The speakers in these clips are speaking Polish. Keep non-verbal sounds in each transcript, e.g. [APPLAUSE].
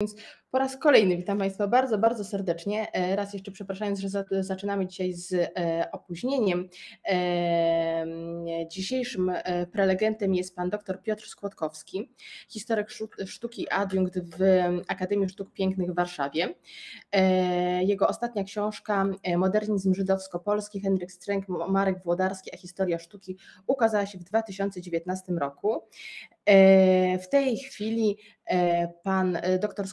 Więc po raz kolejny witam Państwa bardzo, bardzo serdecznie. E, raz jeszcze przepraszając, że zaczynamy dzisiaj z e, opóźnieniem. Dzisiejszym e, prelegentem jest pan dr Piotr Skłodkowski, historyk sztuki adiunkt w Akademii Sztuk Pięknych w Warszawie. Jego ostatnia książka Modernizm żydowsko-polski, Henryk Stręk, Marek Włodarski, a historia sztuki ukazała się w 2019 roku. W tej chwili pan dr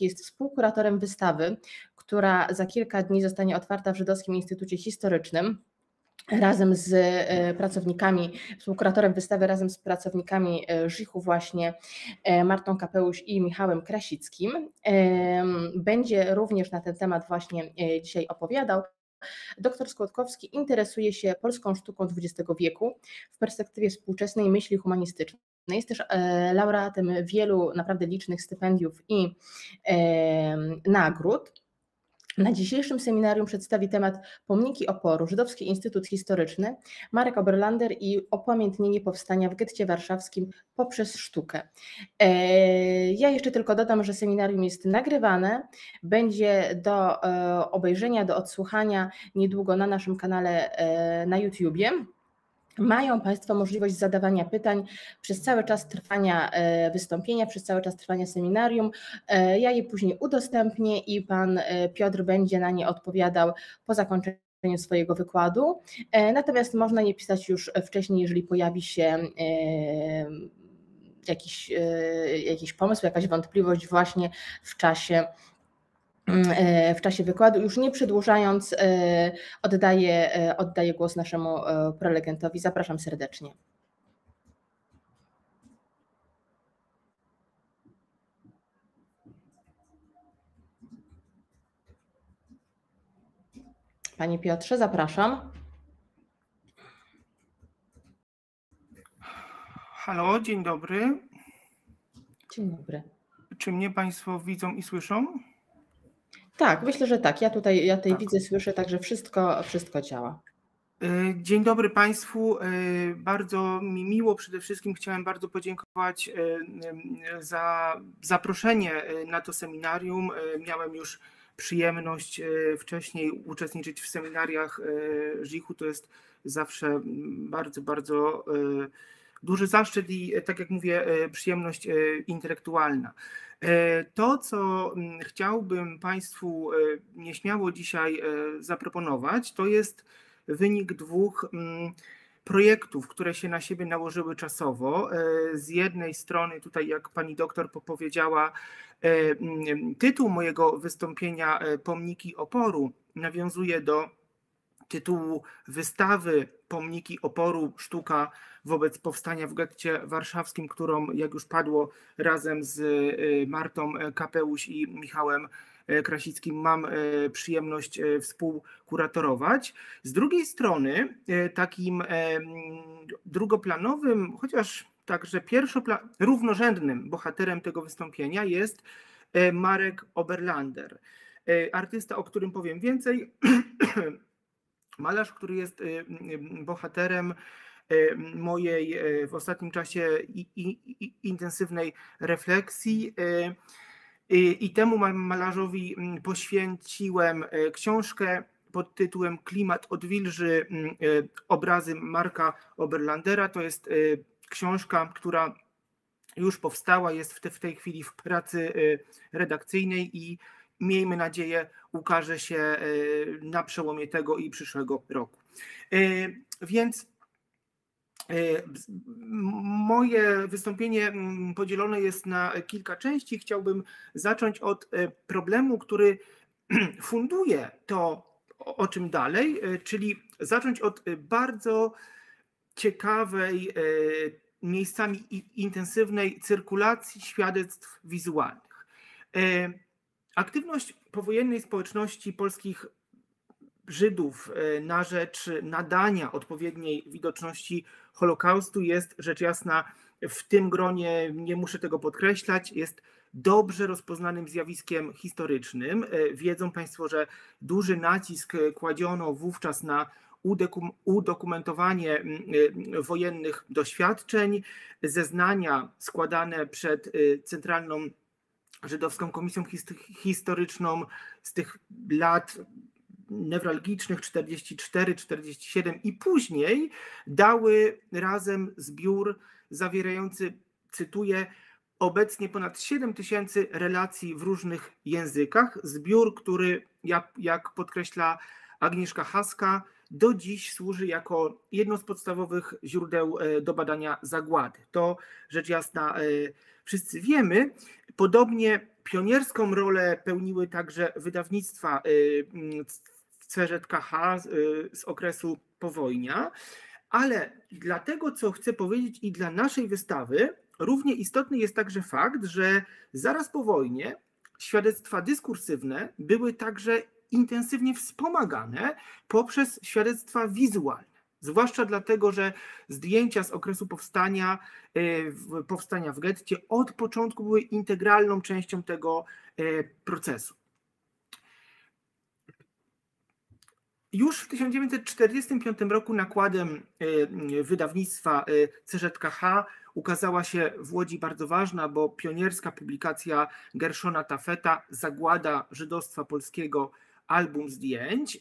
Jest współkuratorem wystawy, która za kilka dni zostanie otwarta w Żydowskim Instytucie Historycznym razem z pracownikami, współkuratorem wystawy razem z pracownikami Żichu właśnie Martą Kapełuś i Michałem Krasickim. Będzie również na ten temat właśnie dzisiaj opowiadał. Doktor Skłodkowski interesuje się polską sztuką XX wieku w perspektywie współczesnej myśli humanistycznej. Jest też e, laureatem wielu naprawdę licznych stypendiów i nagród. Na dzisiejszym seminarium przedstawi temat Pomniki oporu, Żydowski Instytut Historyczny, Marek Oberlander i opamiętnienie powstania w getcie warszawskim poprzez sztukę. E, ja jeszcze tylko dodam, że seminarium jest nagrywane, będzie do e, obejrzenia, do odsłuchania niedługo na naszym kanale na YouTubie. Mają Państwo możliwość zadawania pytań przez cały czas trwania e, wystąpienia, przez cały czas trwania seminarium. E, ja je później udostępnię i Pan e, Piotr będzie na nie odpowiadał po zakończeniu swojego wykładu. Natomiast można je pisać już wcześniej, jeżeli pojawi się jakiś, jakiś pomysł, jakaś wątpliwość właśnie w czasie w czasie wykładu. Już nie przedłużając, e, oddaję, e, oddaję głos naszemu prelegentowi. Zapraszam serdecznie. Panie Piotrze, zapraszam. Halo, dzień dobry. Dzień dobry. Czy mnie Państwo widzą i słyszą? Tak, myślę, że tak. Ja tutaj, ja tutaj tak. widzę, słyszę, także wszystko, wszystko działa. E, dzień dobry Państwu. E, bardzo mi miło. Przede wszystkim chciałem bardzo podziękować e, za zaproszenie na to seminarium. Miałem już przyjemność wcześniej uczestniczyć w seminariach Żichu. To jest zawsze bardzo, bardzo duży zaszczyt i, tak jak mówię, przyjemność intelektualna. E, to, co mm, chciałbym Państwu e, nieśmiało dzisiaj e, zaproponować, to jest wynik dwóch mm, projektów, które się na siebie nałożyły czasowo. Z jednej strony, tutaj, jak pani doktor powiedziała, mm, tytuł mojego wystąpienia Pomniki oporu nawiązuje do tytułu wystawy Pomniki oporu sztuka wobec powstania w getcie warszawskim, którą, jak już padło, razem z y, Martą Kapełuś i Michałem y, Krasickim mam y, przyjemność współkuratorować. Z drugiej strony, takim drugoplanowym, chociaż także pierwszopla- równorzędnym bohaterem tego wystąpienia jest Marek Oberlander. Artysta, o którym powiem więcej, [CLEARS THROAT] malarz, który jest bohaterem E, mojej w ostatnim czasie intensywnej refleksji. I temu malarzowi mm, poświęciłem książkę pod tytułem Klimat odwilży mm, obrazy Marka Oberlandera. To jest książka, która już powstała, jest w tej chwili w pracy redakcyjnej i miejmy nadzieję ukaże się na przełomie tego i przyszłego roku. Więc E, moje wystąpienie podzielone jest na kilka części. Chciałbym zacząć od e, problemu, który [CLEARS THROAT] funduje to, o czym dalej, e, czyli zacząć od bardzo ciekawej, miejscami intensywnej cyrkulacji świadectw wizualnych. Aktywność powojennej społeczności polskich Żydów na rzecz nadania odpowiedniej widoczności Holokaustu jest rzecz jasna w tym gronie, nie muszę tego podkreślać, jest dobrze rozpoznanym zjawiskiem historycznym. E, wiedzą Państwo, że duży nacisk kładziono wówczas na udokumentowanie e, wojennych doświadczeń, zeznania składane przed e, Centralną Żydowską Komisją Historyczną z tych lat newralgicznych 44, 47 i później dały razem zbiór zawierający, cytuję, obecnie ponad 7 tysięcy relacji w różnych językach. Zbiór, który, jak, jak podkreśla Agnieszka Haska, do dziś służy jako jedno z podstawowych źródeł e, do badania zagłady. To rzecz jasna e, wszyscy wiemy. Podobnie pionierską rolę pełniły także wydawnictwa e, CZKH z okresu powojnia, ale dla tego, co chcę powiedzieć i dla naszej wystawy, równie istotny jest także fakt, że zaraz po wojnie świadectwa dyskursywne były także intensywnie wspomagane poprzez świadectwa wizualne. Zwłaszcza dlatego, że zdjęcia z okresu powstania, e, powstania w getcie od początku były integralną częścią tego e, procesu. Już w 1945 roku nakładem e, wydawnictwa CZKH ukazała się w Łodzi bardzo ważna, bo pionierska publikacja Gershona Tafeta Zagłada żydostwa polskiego album zdjęć.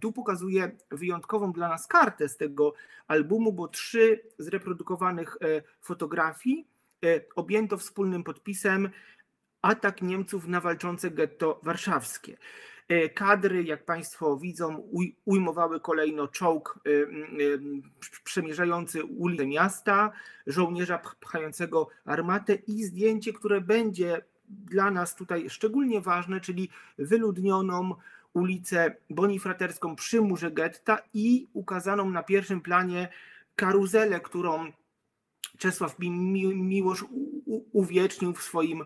Tu pokazuję wyjątkową dla nas kartę z tego albumu, bo trzy z reprodukowanych e, fotografii e, objęto wspólnym podpisem Atak Niemców na walczące getto warszawskie. E, kadry, jak Państwo widzą, ujmowały kolejno czołg przemierzający ulicę miasta, żołnierza pchającego armatę i zdjęcie, które będzie dla nas tutaj szczególnie ważne, czyli wyludnioną ulicę Bonifraterską przy murze getta i ukazaną na pierwszym planie karuzelę, którą Czesław Miłosz uwiecznił w swoim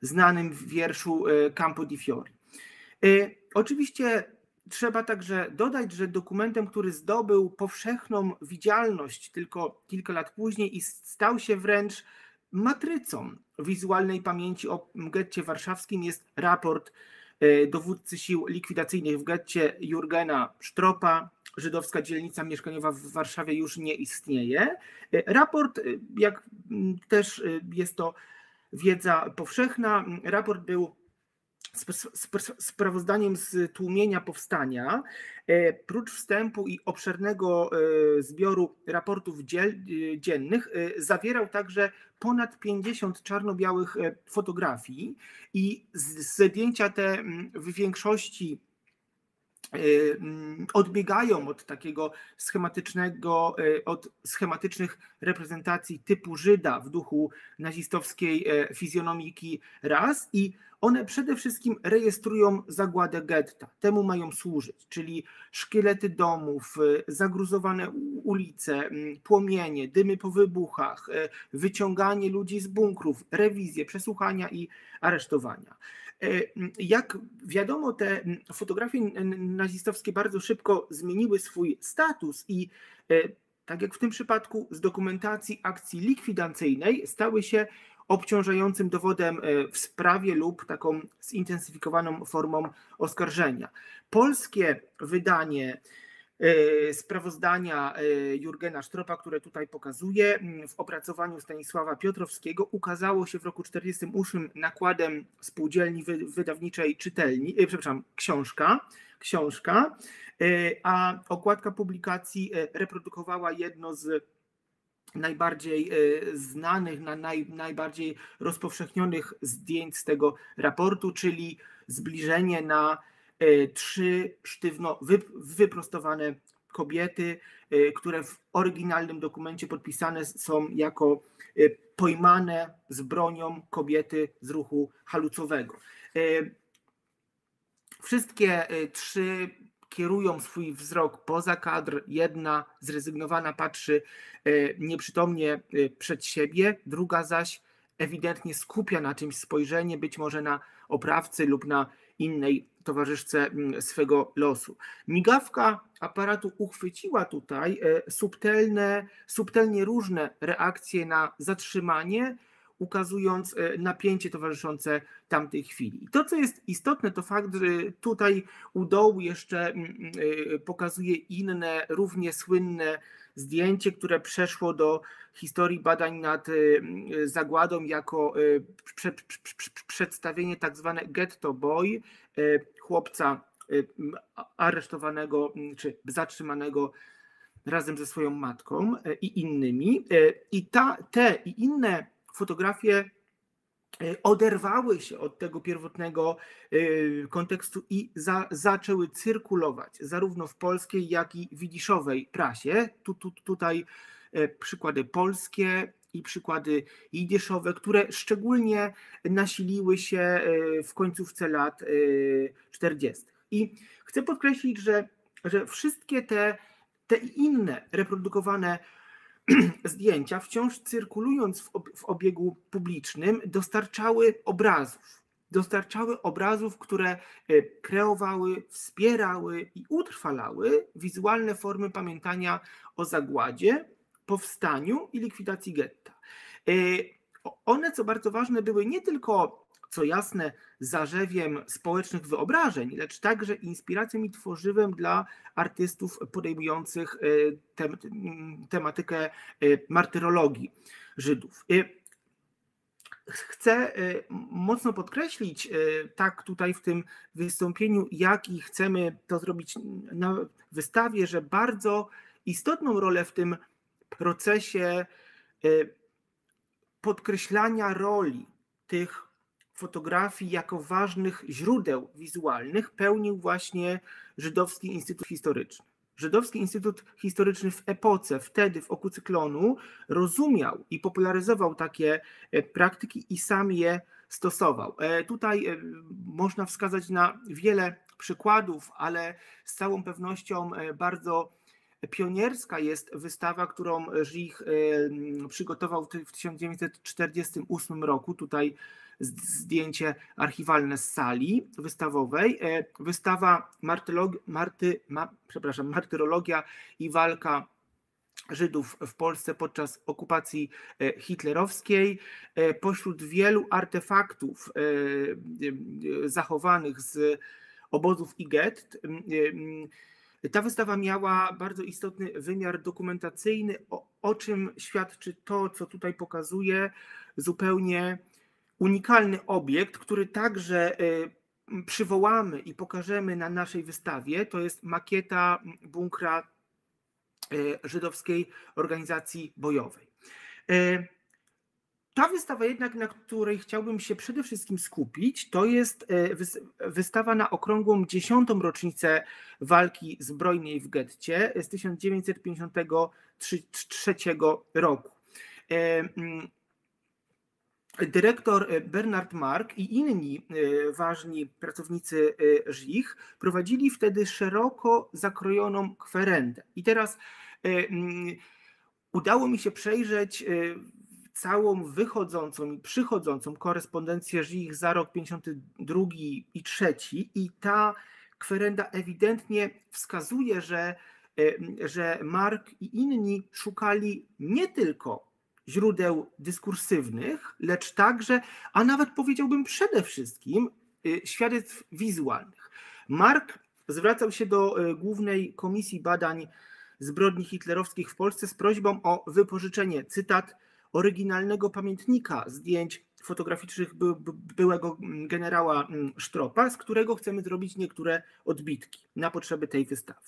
znanym wierszu e, Campo di Fiori. E, oczywiście trzeba także dodać, że dokumentem, który zdobył powszechną widzialność tylko kilka lat później i stał się wręcz matrycą wizualnej pamięci o getcie warszawskim jest raport dowódcy sił likwidacyjnych w getcie Jurgena Sztropa. Żydowska dzielnica mieszkaniowa w Warszawie już nie istnieje. E, raport, e, jak też jest to wiedza powszechna, raport był sprawozdaniem z tłumienia powstania, e, prócz wstępu i obszernego e, zbioru raportów e, dziennych, zawierał także ponad 50 czarno-białych fotografii i zdjęcia te w większości odbiegają od takiego schematycznego, od schematycznych reprezentacji typu Żyda w duchu nazistowskiej fizjonomiki raz i one przede wszystkim rejestrują zagładę getta. Temu mają służyć, czyli szkielety domów, y, zagruzowane ulice, płomienie, dymy po wybuchach, y, wyciąganie ludzi z bunkrów, rewizje, przesłuchania i aresztowania. Y, jak wiadomo, te fotografie nazistowskie bardzo szybko zmieniły swój status i tak jak w tym przypadku z dokumentacji akcji likwidacyjnej stały się obciążającym dowodem e, w sprawie lub taką zintensyfikowaną formą oskarżenia. Polskie wydanie e, sprawozdania e, Jurgena Sztropa, które tutaj pokazuję, w opracowaniu Stanisława Piotrowskiego ukazało się w roku 1948 nakładem spółdzielni wydawniczej czytelni, przepraszam, książka, książka, a okładka publikacji reprodukowała jedno z najbardziej e, znanych, na naj, najbardziej rozpowszechnionych zdjęć z tego raportu, czyli zbliżenie na e, trzy sztywno wyprostowane kobiety, e, które w oryginalnym dokumencie podpisane są jako pojmane z bronią kobiety z ruchu halucowego. Wszystkie trzy kierują swój wzrok poza kadr, jedna zrezygnowana patrzy e, nieprzytomnie e, przed siebie, druga zaś ewidentnie skupia na czymś spojrzenie, być może na oprawcy lub na innej towarzyszce swego losu. Migawka aparatu uchwyciła tutaj e, subtelne, subtelnie różne reakcje na zatrzymanie, ukazując e, napięcie towarzyszące tamtej chwili. I to, co jest istotne, to fakt, że tutaj u dołu jeszcze mm, mm, e, pokazuje inne, równie słynne zdjęcie, które przeszło do historii badań nad zagładą jako przedstawienie tak zwane ghetto boy, chłopca aresztowanego czy zatrzymanego razem ze swoją matką i innymi. I ta, te i inne fotografie E, oderwały się od tego pierwotnego e, kontekstu i za, zaczęły cyrkulować zarówno w polskiej, jak i widiszowej prasie. Tu, tu, tutaj e, przykłady polskie i przykłady jidyszowe, które szczególnie nasiliły się w końcówce lat 40. I chcę podkreślić, że, że wszystkie te, te inne reprodukowane [CLEARS THROAT] zdjęcia, wciąż cyrkulując w obiegu publicznym, dostarczały obrazów. Dostarczały obrazów, które e, kreowały, wspierały i utrwalały wizualne formy pamiętania o zagładzie, powstaniu i likwidacji getta. E, one, co bardzo ważne, były nie tylko co jasne, zarzewiem społecznych wyobrażeń, lecz także inspiracją i tworzywem dla artystów podejmujących e, tematykę e, martyrologii Żydów. E, chcę mocno podkreślić, tak tutaj w tym wystąpieniu, jak i chcemy to zrobić na wystawie, że bardzo istotną rolę w tym procesie podkreślania roli tych fotografii jako ważnych źródeł wizualnych pełnił właśnie Żydowski Instytut Historyczny. Żydowski Instytut Historyczny w epoce, wtedy w oku cyklonu, rozumiał i popularyzował takie e, praktyki i sam je stosował. E, tutaj e, można wskazać na wiele przykładów, ale z całą pewnością bardzo pionierska jest wystawa, którą Żich przygotował w 1948 roku. Tutaj zdjęcie archiwalne z sali wystawowej. E, wystawa marty, ma, przepraszam, Martyrologia i walka Żydów w Polsce podczas okupacji e, hitlerowskiej. E, pośród wielu artefaktów zachowanych z obozów i gett, ta wystawa miała bardzo istotny wymiar dokumentacyjny, o, o czym świadczy to, co tutaj pokazuje, zupełnie unikalny obiekt, który także y, przywołamy i pokażemy na naszej wystawie. To jest makieta bunkra y, żydowskiej organizacji bojowej. Y, ta wystawa jednak, na której chciałbym się przede wszystkim skupić, to jest wystawa na okrągłą dziesiątą rocznicę walki zbrojnej w getcie z 1953 roku. Dyrektor e, Bernard Mark i inni e, ważni pracownicy e, ŻICH prowadzili wtedy szeroko zakrojoną kwerendę. I teraz udało mi się przejrzeć całą wychodzącą i przychodzącą korespondencję ŻICH za rok 52 i 3 i ta kwerenda ewidentnie wskazuje, że, że Mark i inni szukali nie tylko źródeł dyskursywnych, lecz także, a nawet powiedziałbym przede wszystkim, y, świadectw wizualnych. Mark zwracał się do y, Głównej Komisji Badań Zbrodni Hitlerowskich w Polsce z prośbą o wypożyczenie, cytat, oryginalnego pamiętnika zdjęć fotograficznych byłego mm, generała mm, Sztropa, z którego chcemy zrobić niektóre odbitki na potrzeby tej wystawy.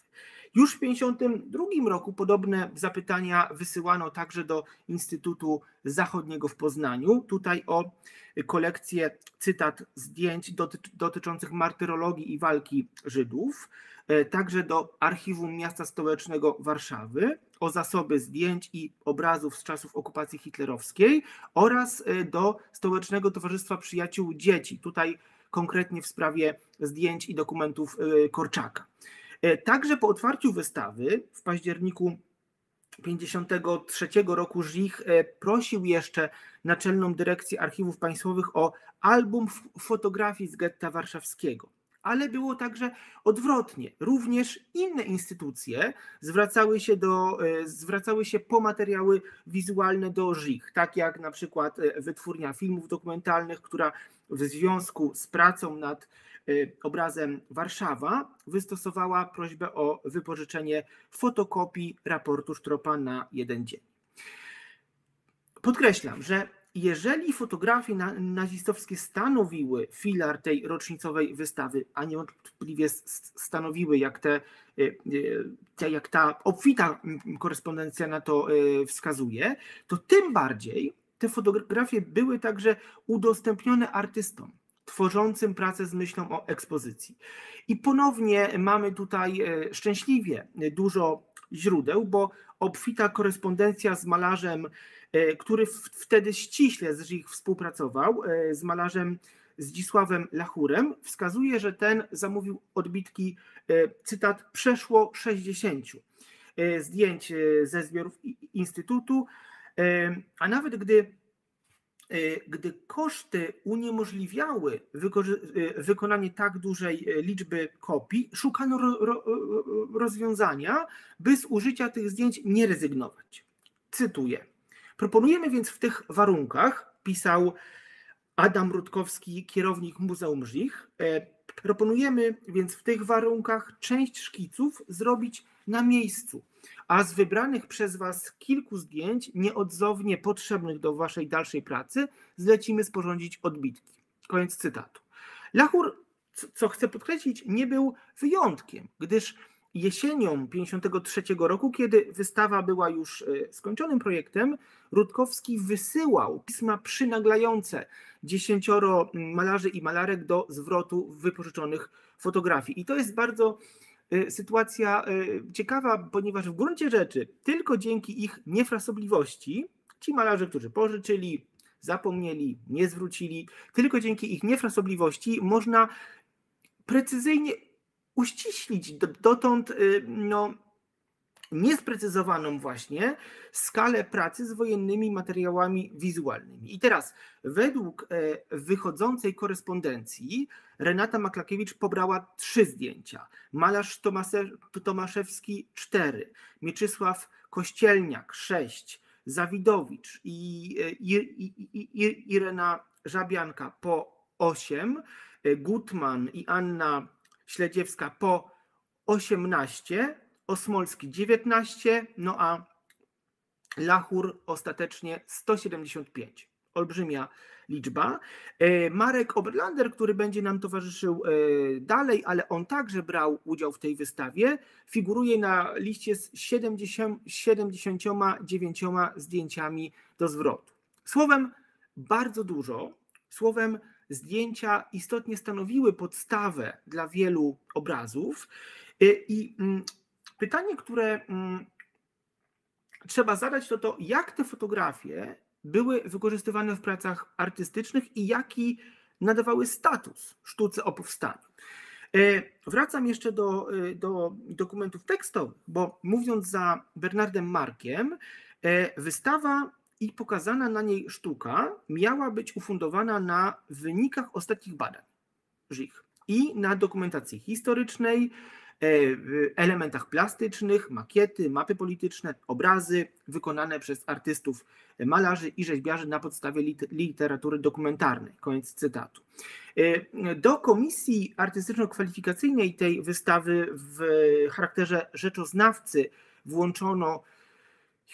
Już w 1952 roku podobne zapytania wysyłano także do Instytutu Zachodniego w Poznaniu. Tutaj o kolekcję cytat zdjęć dotyczących martyrologii i walki Żydów, e, także do Archiwum Miasta Stołecznego Warszawy o zasoby zdjęć i obrazów z czasów okupacji hitlerowskiej oraz e, do Stołecznego Towarzystwa Przyjaciół Dzieci, tutaj konkretnie w sprawie zdjęć i dokumentów e, Korczaka. E, także po otwarciu wystawy w październiku 1953 roku Żich e, prosił jeszcze Naczelną Dyrekcję Archiwów Państwowych o album fotografii z getta warszawskiego. Ale było także odwrotnie. Również inne instytucje zwracały się, do, e, zwracały się po materiały wizualne do Żich, tak jak na przykład Wytwórnia Filmów Dokumentalnych, która w związku z pracą nad obrazem Warszawa, wystosowała prośbę o wypożyczenie fotokopii raportu Sztropa na jeden dzień. Podkreślam, że jeżeli fotografie nazistowskie stanowiły filar tej rocznicowej wystawy, a niewątpliwie stanowiły, jak, te, te, jak ta obfita korespondencja na to wskazuje, to tym bardziej te fotografie były także udostępnione artystom tworzącym pracę z myślą o ekspozycji. I ponownie mamy tutaj szczęśliwie dużo źródeł, bo obfita korespondencja z malarzem E, który wtedy ściśle z ich współpracował, e, z malarzem Zdzisławem Lachurem, wskazuje, że ten zamówił odbitki, e, cytat, przeszło 60 zdjęć ze zbiorów Instytutu, a nawet gdy, gdy koszty uniemożliwiały wykonanie tak dużej liczby kopii, szukano rozwiązania, by z użycia tych zdjęć nie rezygnować. Cytuję. Proponujemy więc w tych warunkach, pisał Adam Rutkowski, kierownik Muzeum Żich, proponujemy więc w tych warunkach część szkiców zrobić na miejscu, a z wybranych przez Was kilku zdjęć nieodzownie potrzebnych do Waszej dalszej pracy zlecimy sporządzić odbitki. Koniec cytatu. Lachur, co chcę podkreślić, nie był wyjątkiem, gdyż jesienią 1953 roku, kiedy wystawa była już e, skończonym projektem, Rutkowski wysyłał pisma przynaglające dziesięcioro malarzy i malarek do zwrotu wypożyczonych fotografii. I to jest bardzo sytuacja e, ciekawa, ponieważ w gruncie rzeczy tylko dzięki ich niefrasobliwości ci malarze, którzy pożyczyli, zapomnieli, nie zwrócili, tylko dzięki ich niefrasobliwości można precyzyjnie uściślić dotąd y, no, niesprecyzowaną właśnie skalę pracy z wojennymi materiałami wizualnymi. I teraz, według e, wychodzącej korespondencji, Renata Maklakiewicz pobrała trzy zdjęcia, malarz Tomaszewski cztery, Mieczysław Kościelniak sześć, Zawidowicz i, e, i, i, i Irena Żabianka po osiem, e, Gutman i Anna Śledziewska po 18, Osmolski 19, no a Lachur ostatecznie 175. Olbrzymia liczba. E, Marek Oberlander, który będzie nam towarzyszył e, dalej, ale on także brał udział w tej wystawie, figuruje na liście z 70, 79 zdjęciami do zwrotu. Słowem, bardzo dużo, słowem, zdjęcia istotnie stanowiły podstawę dla wielu obrazów. Y, I mm, pytanie, które mm, trzeba zadać, to to, jak te fotografie były wykorzystywane w pracach artystycznych i jaki nadawały status sztuce o powstaniu. Y, wracam jeszcze do, y, do dokumentów tekstowych, bo mówiąc za Bernardem Markiem, wystawa i pokazana na niej sztuka miała być ufundowana na wynikach ostatnich badań Żich i na dokumentacji historycznej, e, elementach plastycznych, makiety, mapy polityczne, obrazy wykonane przez artystów, malarzy i rzeźbiarzy na podstawie literatury dokumentarnej. Koniec cytatu. E, do komisji artystyczno-kwalifikacyjnej tej wystawy w charakterze rzeczoznawcy włączono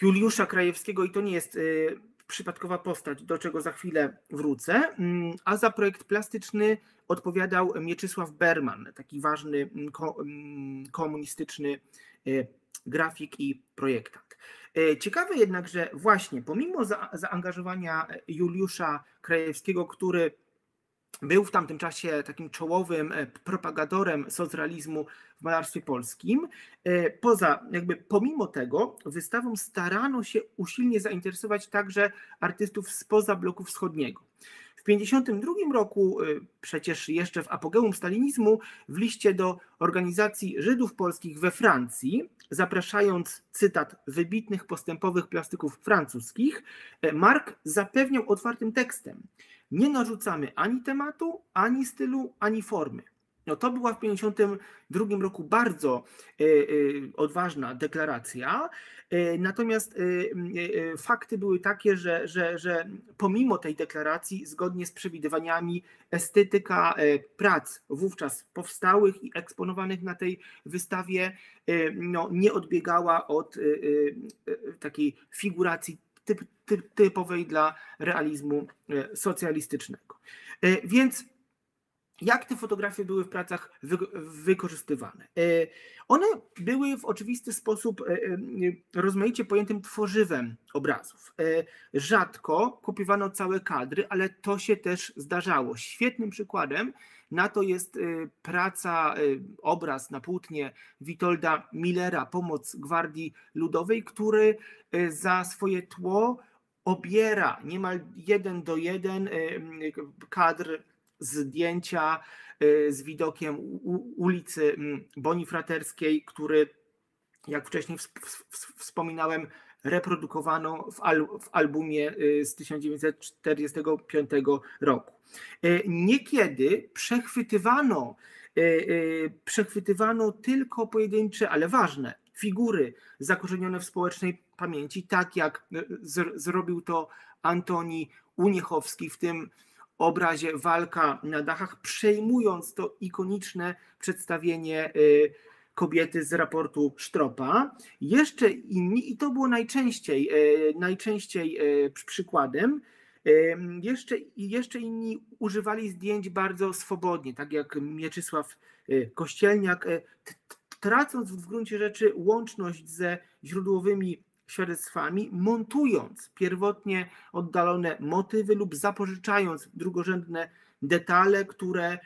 Juliusza Krajewskiego i to nie jest przypadkowa postać, do czego za chwilę wrócę, mm, a za projekt plastyczny odpowiadał Mieczysław Berman, taki ważny mm, mm, komunistyczny y, grafik i projektant. Y, ciekawe jednak, że właśnie pomimo zaangażowania Juliusza Krajewskiego, który był w tamtym czasie takim czołowym e, propagatorem socrealizmu w malarstwie polskim. E, poza, jakby pomimo tego, wystawą starano się usilnie zainteresować także artystów spoza bloku wschodniego. W 1952 roku, e, przecież jeszcze w apogeum stalinizmu, w liście do organizacji Żydów polskich we Francji, zapraszając cytat wybitnych postępowych plastyków francuskich, Mark zapewniał otwartym tekstem, nie narzucamy ani tematu, ani stylu, ani formy. No to była w 1952 roku bardzo e, e, odważna deklaracja, e, natomiast fakty były takie, że, że, że pomimo tej deklaracji, zgodnie z przewidywaniami, estetyka prac wówczas powstałych i eksponowanych na tej wystawie no, nie odbiegała od takiej figuracji typ, typ, typowej dla realizmu socjalistycznego. Więc jak te fotografie były w pracach wy, wykorzystywane. E, one były w oczywisty sposób e, e, rozmaicie pojętym tworzywem obrazów. Rzadko kupiwano całe kadry, ale to się też zdarzało. Świetnym przykładem na to jest praca, obraz na płótnie Witolda Millera, Pomoc Gwardii Ludowej, który za swoje tło obiera niemal jeden do jeden kadr zdjęcia y, z widokiem ulicy mm, Bonifraterskiej, który, jak wcześniej wspominałem, reprodukowano w, al w albumie y, z 1945 roku. Y, niekiedy przechwytywano, przechwytywano tylko pojedyncze, ale ważne figury zakorzenione w społecznej pamięci, tak jak zrobił to Antoni Uniechowski w tym obrazie Walka na dachach, przejmując to ikoniczne przedstawienie y, kobiety z raportu Sztropa. Jeszcze inni, i to było najczęściej, y, najczęściej y, przykładem, jeszcze, jeszcze inni używali zdjęć bardzo swobodnie, tak jak Mieczysław Kościelniak, tracąc w gruncie rzeczy łączność ze źródłowymi świadectwami, montując pierwotnie oddalone motywy lub zapożyczając drugorzędne detale, które e, e,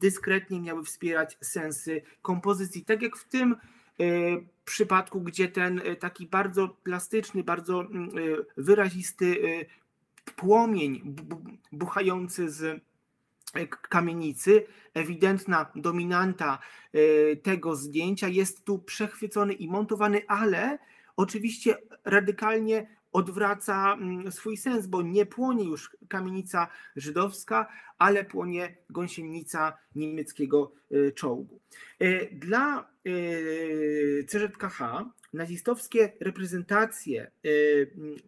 dyskretnie miały wspierać sensy kompozycji. Tak jak w tym przypadku, gdzie ten taki bardzo plastyczny, bardzo wyrazisty płomień buchający z kamienicy, ewidentna dominanta e, tego zdjęcia jest tu przechwycony i montowany, ale oczywiście radykalnie odwraca mm, swój sens, bo nie płonie już kamienica żydowska, ale płonie gąsienica niemieckiego e, czołgu. E, dla CZKH nazistowskie reprezentacje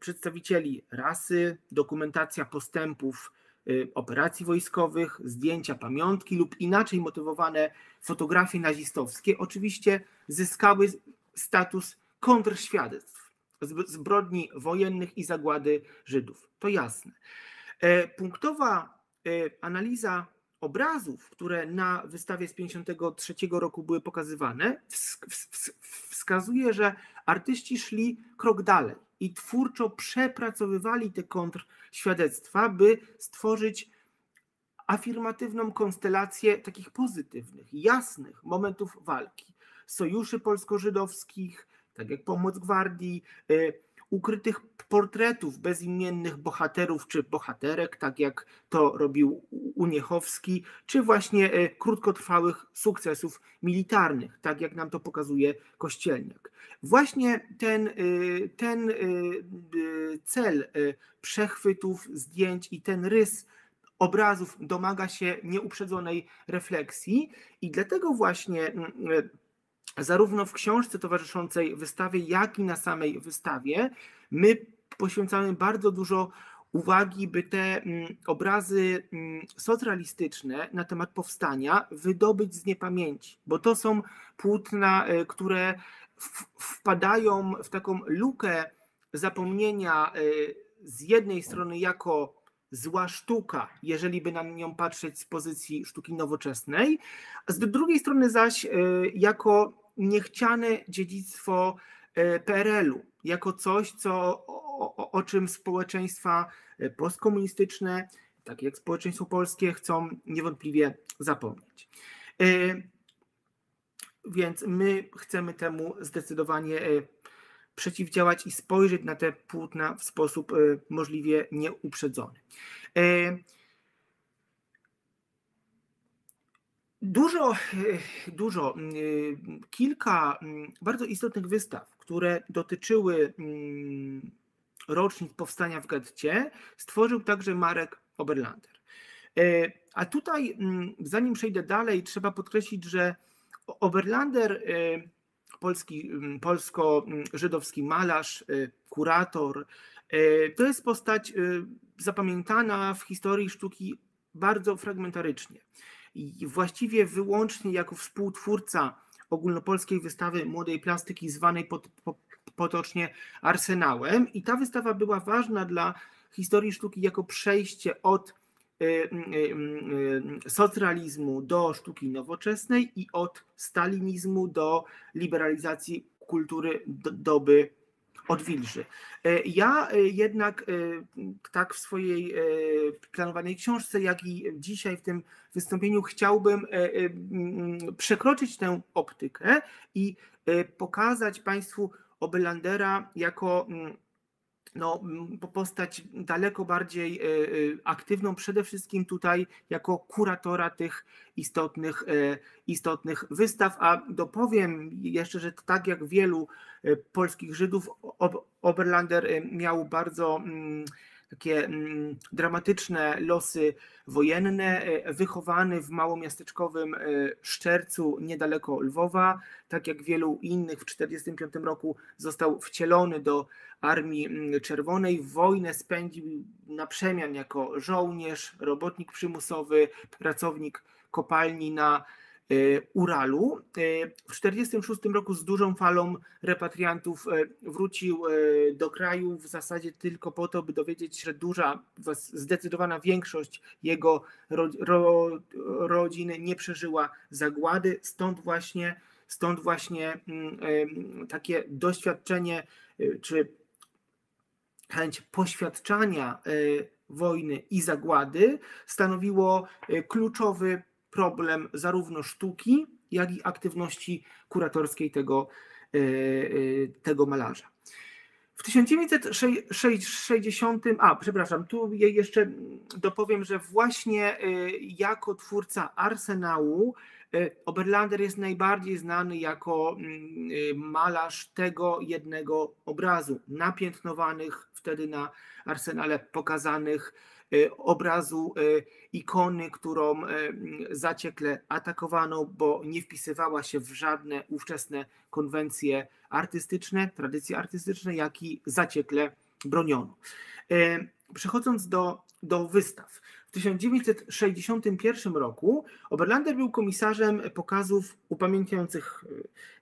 przedstawicieli rasy, dokumentacja postępów operacji wojskowych, zdjęcia pamiątki lub inaczej motywowane fotografie nazistowskie oczywiście zyskały status kontrświadectw zbrodni wojennych i zagłady Żydów. To jasne. E, punktowa e, analiza obrazów, które na wystawie z 1953 roku były pokazywane, wskazuje, że artyści szli krok dalej i twórczo przepracowywali te kontrświadectwa, by stworzyć afirmatywną konstelację takich pozytywnych, jasnych momentów walki, sojuszy polsko-żydowskich, tak jak pomoc gwardii, y, ukrytych portretów bezimiennych bohaterów czy bohaterek, tak jak to robił Uniechowski, czy właśnie e, krótkotrwałych sukcesów militarnych, tak jak nam to pokazuje Kościelniak. Właśnie ten, e, ten e, cel przechwytów, zdjęć i ten rys obrazów domaga się nieuprzedzonej refleksji i dlatego właśnie zarówno w książce towarzyszącej wystawie, jak i na samej wystawie, my poświęcamy bardzo dużo uwagi, by te mm, obrazy mm, socrealistyczne na temat powstania wydobyć z niepamięci, bo to są płótna, e, które wpadają w taką lukę zapomnienia e, z jednej strony jako zła sztuka, jeżeli by na nią patrzeć z pozycji sztuki nowoczesnej, a z drugiej strony zaś e, jako niechciane dziedzictwo e, PRL-u, jako coś, co, o, o czym społeczeństwa e, postkomunistyczne, takie jak społeczeństwo polskie, chcą niewątpliwie zapomnieć. E, więc my chcemy temu zdecydowanie przeciwdziałać i spojrzeć na te płótna w sposób możliwie nieuprzedzony. Dużo, e, dużo, e, kilka mm, bardzo istotnych wystaw, które dotyczyły mm, rocznic powstania w getcie, stworzył także Marek Oberlander. E, A tutaj, mm, zanim przejdę dalej, trzeba podkreślić, że Oberlander, polski, polsko-żydowski malarz, kurator, to jest postać zapamiętana w historii sztuki bardzo fragmentarycznie. I właściwie wyłącznie jako współtwórca ogólnopolskiej wystawy młodej plastyki zwanej pot, po, potocznie Arsenałem. I ta wystawa była ważna dla historii sztuki jako przejście od y, y, y, socrealizmu do sztuki nowoczesnej i od stalinizmu do liberalizacji kultury doby odwilży. E, ja e, jednak e, tak w swojej planowanej książce, jak i dzisiaj w tym wystąpieniu chciałbym przekroczyć tę optykę i pokazać Państwu Obelandera jako no, postać daleko bardziej e, e, aktywną, przede wszystkim tutaj jako kuratora tych istotnych, e, istotnych wystaw. A dopowiem jeszcze, że tak jak wielu polskich Żydów, Oberlander miał bardzo takie mm, dramatyczne losy wojenne, e, wychowany w małomiasteczkowym e, Szczercu niedaleko Lwowa, tak jak wielu innych w 1945 roku został wcielony do Armii mm, Czerwonej. Wojnę spędził na przemian jako żołnierz, robotnik przymusowy, pracownik kopalni na Uralu. E, w 1946 roku z dużą falą repatriantów e, wrócił do kraju w zasadzie tylko po to, by dowiedzieć się, że duża, zdecydowana większość jego ro, ro, rodziny nie przeżyła zagłady. Stąd właśnie, stąd właśnie mm, takie doświadczenie czy chęć poświadczania wojny i zagłady stanowiło kluczowy problem zarówno sztuki, jak i aktywności kuratorskiej tego, e, e, tego malarza. W 1960, a przepraszam, tu jeszcze dopowiem, że właśnie e, jako twórca Arsenału Oberlander jest najbardziej znany jako mm, malarz tego jednego obrazu, napiętnowanych wtedy na Arsenale pokazanych obrazu e, ikony, którą e, zaciekle atakowano, bo nie wpisywała się w żadne ówczesne konwencje artystyczne, tradycje artystyczne, jak i zaciekle broniono. Przechodząc do, do wystaw. W 1961 roku Oberlander był komisarzem pokazów upamiętniających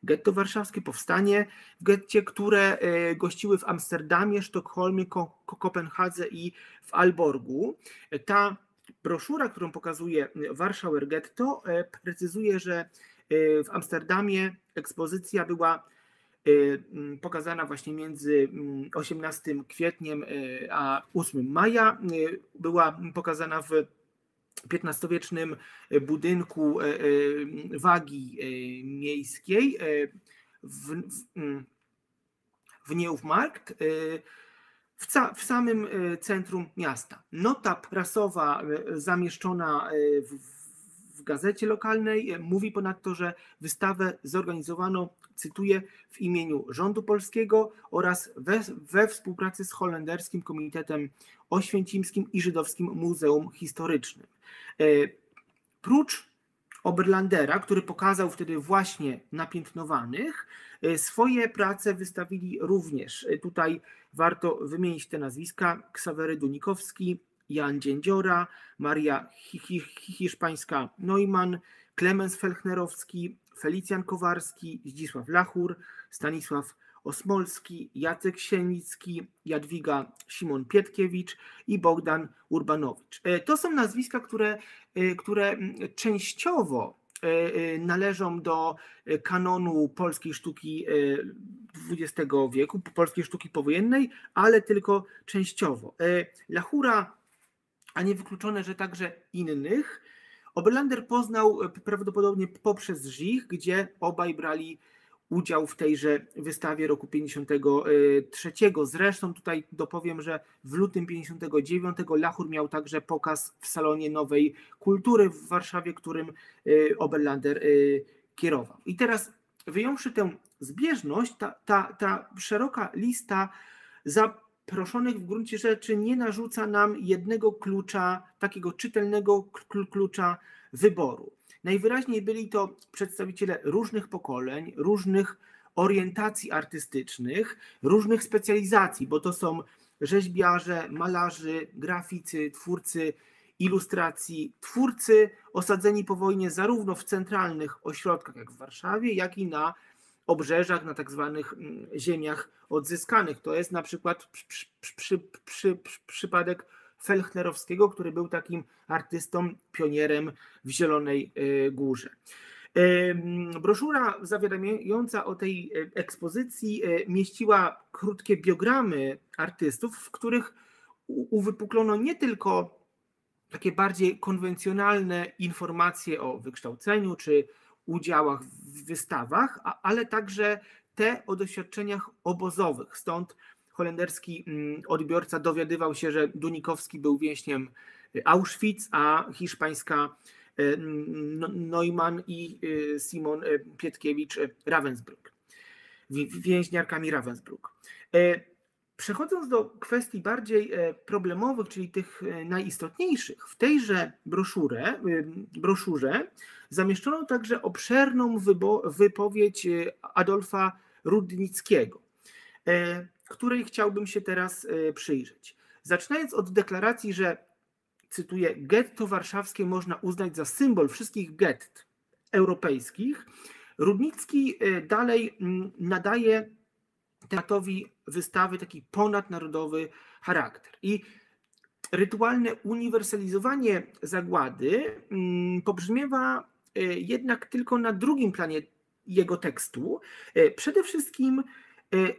getto warszawskie, powstanie w getcie, które gościły w Amsterdamie, Sztokholmie, Kopenhadze i w Alborgu. Ta broszura, którą pokazuje Warszauer Getto, precyzuje, że w Amsterdamie ekspozycja była pokazana właśnie między 18 mm, kwietniem y, a 8 maja. Y, była pokazana w XV-wiecznym budynku wagi miejskiej w, w, mm, w ca, w samym centrum miasta. Nota prasowa zamieszczona w, w gazecie lokalnej mówi ponadto, że wystawę zorganizowano cytuję, w imieniu rządu polskiego oraz we, we współpracy z holenderskim Komitetem Oświęcimskim i Żydowskim Muzeum Historycznym. E, prócz Oberlandera, który pokazał wtedy właśnie napiętnowanych, e, swoje prace wystawili również. E, tutaj warto wymienić te nazwiska: Ksawery Dunikowski, Jan Dziędziora, Maria Hiszpańska Neumann, Klemens Felchnerowski, Felicjan Kowarski, Zdzisław Lachur, Stanisław Osmolski, Jacek Sienicki, Jadwiga Simon Pietkiewicz i Bogdan Urbanowicz. E, to są nazwiska, które, e, które częściowo e, należą do kanonu polskiej sztuki XX wieku, polskiej sztuki powojennej, ale tylko częściowo. Lachura, a niewykluczone, że także innych, Oberlander poznał e, prawdopodobnie poprzez Żich, gdzie obaj brali udział w tejże wystawie roku 53. Zresztą tutaj dopowiem, że w lutym 59 Lachur miał także pokaz w Salonie Nowej Kultury w Warszawie, którym e, Oberlander e, kierował. I teraz wyjąwszy tę zbieżność, ta, ta, ta szeroka lista za proszonych w gruncie rzeczy nie narzuca nam jednego klucza, takiego czytelnego klucza wyboru. Najwyraźniej byli to przedstawiciele różnych pokoleń, różnych orientacji artystycznych, różnych specjalizacji, bo to są rzeźbiarze, malarzy, graficy, twórcy ilustracji, twórcy osadzeni po wojnie zarówno w centralnych ośrodkach, jak w Warszawie, jak i na obrzeżach, na tak zwanych mm, ziemiach odzyskanych. To jest na przykład przy, przy, przy, przypadek Felchnerowskiego, który był takim artystą, pionierem w Zielonej y, Górze. Broszura zawiadamiająca o tej e, ekspozycji e, mieściła krótkie biogramy artystów, w których uwypuklono nie tylko takie bardziej konwencjonalne informacje o wykształceniu czy udziałach w wystawach, ale także te o doświadczeniach obozowych. Stąd holenderski mm, odbiorca dowiadywał się, że Dunikowski był więźniem Auschwitz, a hiszpańska e, Neumann i e, Simon Pietkiewicz Ravensbrück, więźniarkami Ravensbrück. Przechodząc do kwestii bardziej problemowych, czyli tych najistotniejszych, w tejże broszurze, broszurze zamieszczono także obszerną wypowiedź Adolfa Rudnickiego, której chciałbym się teraz przyjrzeć. Zaczynając od deklaracji, że cytuję, getto warszawskie można uznać za symbol wszystkich gett europejskich, Rudnicki e, dalej nadaje teatrowi wystawy taki ponadnarodowy charakter. I rytualne uniwersalizowanie zagłady mm, pobrzmiewa e, jednak tylko na drugim planie jego tekstu. E, przede wszystkim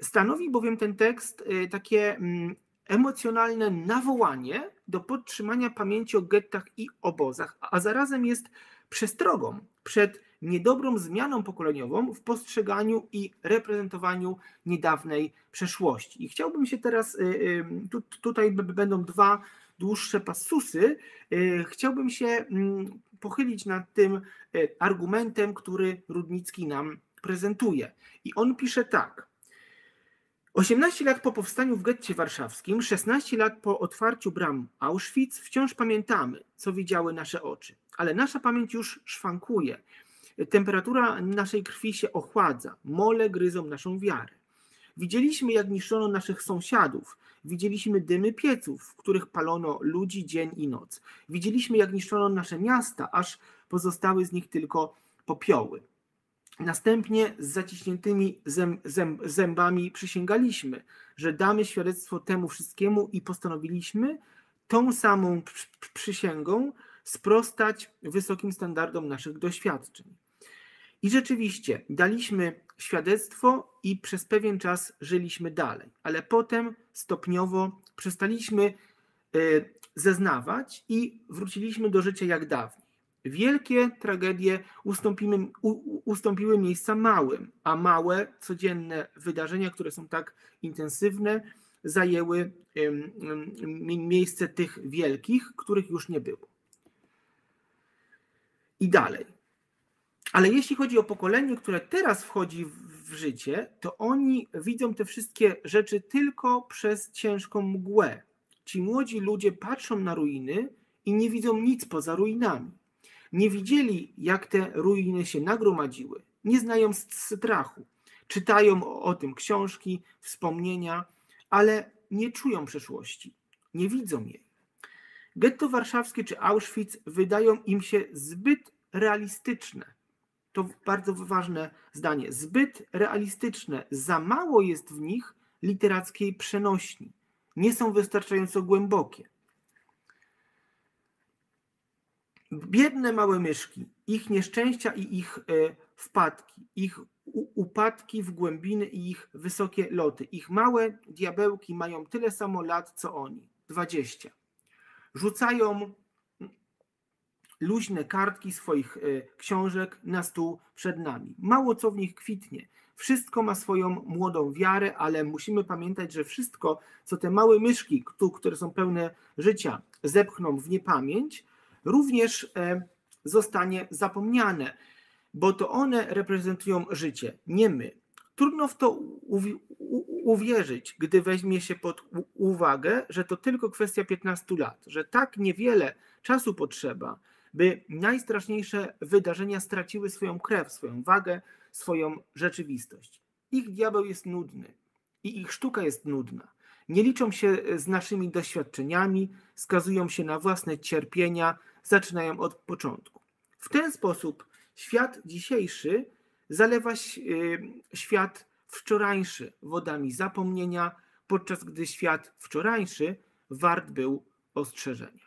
stanowi bowiem ten tekst takie mm, emocjonalne nawołanie do podtrzymania pamięci o gettach i obozach, a zarazem jest przestrogą przed niedobrą zmianą pokoleniową w postrzeganiu i reprezentowaniu niedawnej przeszłości. I chciałbym się teraz, y, y, tu, tutaj będą dwa dłuższe passusy, y, chciałbym się mm, pochylić nad tym argumentem, który Rudnicki nam prezentuje. I on pisze tak. 18 lat po powstaniu w getcie warszawskim, 16 lat po otwarciu bram Auschwitz, wciąż pamiętamy, co widziały nasze oczy. Ale nasza pamięć już szwankuje. Temperatura naszej krwi się ochładza, mole gryzą naszą wiarę. Widzieliśmy, jak niszczono naszych sąsiadów. Widzieliśmy dymy pieców, w których palono ludzi dzień i noc. Widzieliśmy, jak niszczono nasze miasta, aż pozostały z nich tylko popioły. Następnie z zaciśniętymi zębami przysięgaliśmy, że damy świadectwo temu wszystkiemu i postanowiliśmy tą samą przysięgą sprostać wysokim standardom naszych doświadczeń. I rzeczywiście daliśmy świadectwo i przez pewien czas żyliśmy dalej, ale potem stopniowo przestaliśmy e, zeznawać i wróciliśmy do życia jak dawniej. Wielkie tragedie ustąpiły, ustąpiły miejsca małym, a małe, codzienne wydarzenia, które są tak intensywne, zajęły miejsce tych wielkich, których już nie było. I dalej. Ale jeśli chodzi o pokolenie, które teraz wchodzi w życie, to oni widzą te wszystkie rzeczy tylko przez ciężką mgłę. Ci młodzi ludzie patrzą na ruiny i nie widzą nic poza ruinami. Nie widzieli, jak te ruiny się nagromadziły, nie znają strachu. Czytają o, tym książki, wspomnienia, ale nie czują przeszłości, nie widzą jej. Getto warszawskie czy Auschwitz wydają im się zbyt realistyczne. To bardzo ważne zdanie. Zbyt realistyczne. Za mało jest w nich literackiej przenośni. Nie są wystarczająco głębokie. biedne małe myszki, ich nieszczęścia i ich e, wpadki, ich upadki w głębiny i ich wysokie loty. Ich małe diabełki mają tyle samo lat, co oni 20. Rzucają luźne kartki swoich e, książek na stół przed nami. Mało co w nich kwitnie. Wszystko ma swoją młodą wiarę, ale musimy pamiętać, że wszystko, co te małe myszki, które są pełne życia, zepchną w niepamięć, również e, zostanie zapomniane, bo to one reprezentują życie, nie my. Trudno w to uwierzyć, gdy weźmie się pod uwagę, że to tylko kwestia 15 lat, że tak niewiele czasu potrzeba, by najstraszniejsze wydarzenia straciły swoją krew, swoją wagę, swoją rzeczywistość. Ich diabeł jest nudny i ich sztuka jest nudna. Nie liczą się z naszymi doświadczeniami, skazują się na własne cierpienia, zaczynają od początku. W ten sposób świat dzisiejszy zalewa y, świat wczorajszy wodami zapomnienia, podczas gdy świat wczorajszy wart był ostrzeżenia.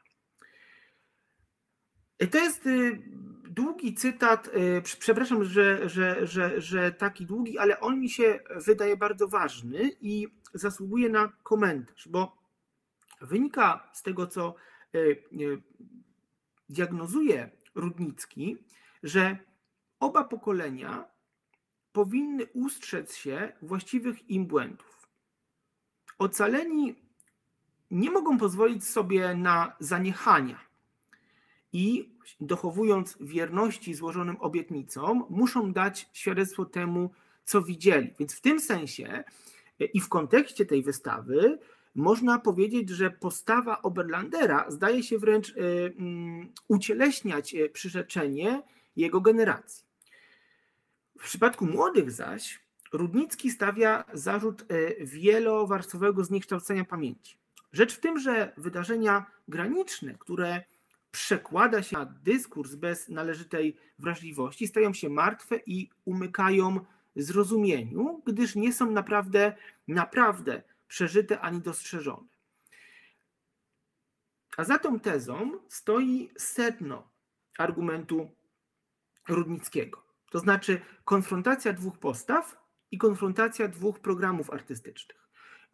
To jest y, długi cytat, y, przepraszam, że, że, że, że taki długi, ale on mi się wydaje bardzo ważny i zasługuje na komentarz, bo wynika z tego, co diagnozuje Rudnicki, że oba pokolenia powinny ustrzec się właściwych im błędów. Ocaleni nie mogą pozwolić sobie na zaniechania i dochowując wierności złożonym obietnicom, muszą dać świadectwo temu, co widzieli. Więc w tym sensie i w kontekście tej wystawy można powiedzieć, że postawa Oberlandera zdaje się wręcz e, mm, ucieleśniać e, przyrzeczenie jego generacji. W przypadku młodych zaś Rudnicki stawia zarzut e, wielowarstwowego zniekształcenia pamięci. Rzecz w tym, że wydarzenia graniczne, które przekłada się na dyskurs bez należytej wrażliwości, stają się martwe i umykają zrozumieniu, gdyż nie są naprawdę, naprawdę przeżyte ani dostrzeżone. A za tą tezą stoi sedno argumentu Rudnickiego. To znaczy konfrontacja dwóch postaw i konfrontacja dwóch programów artystycznych.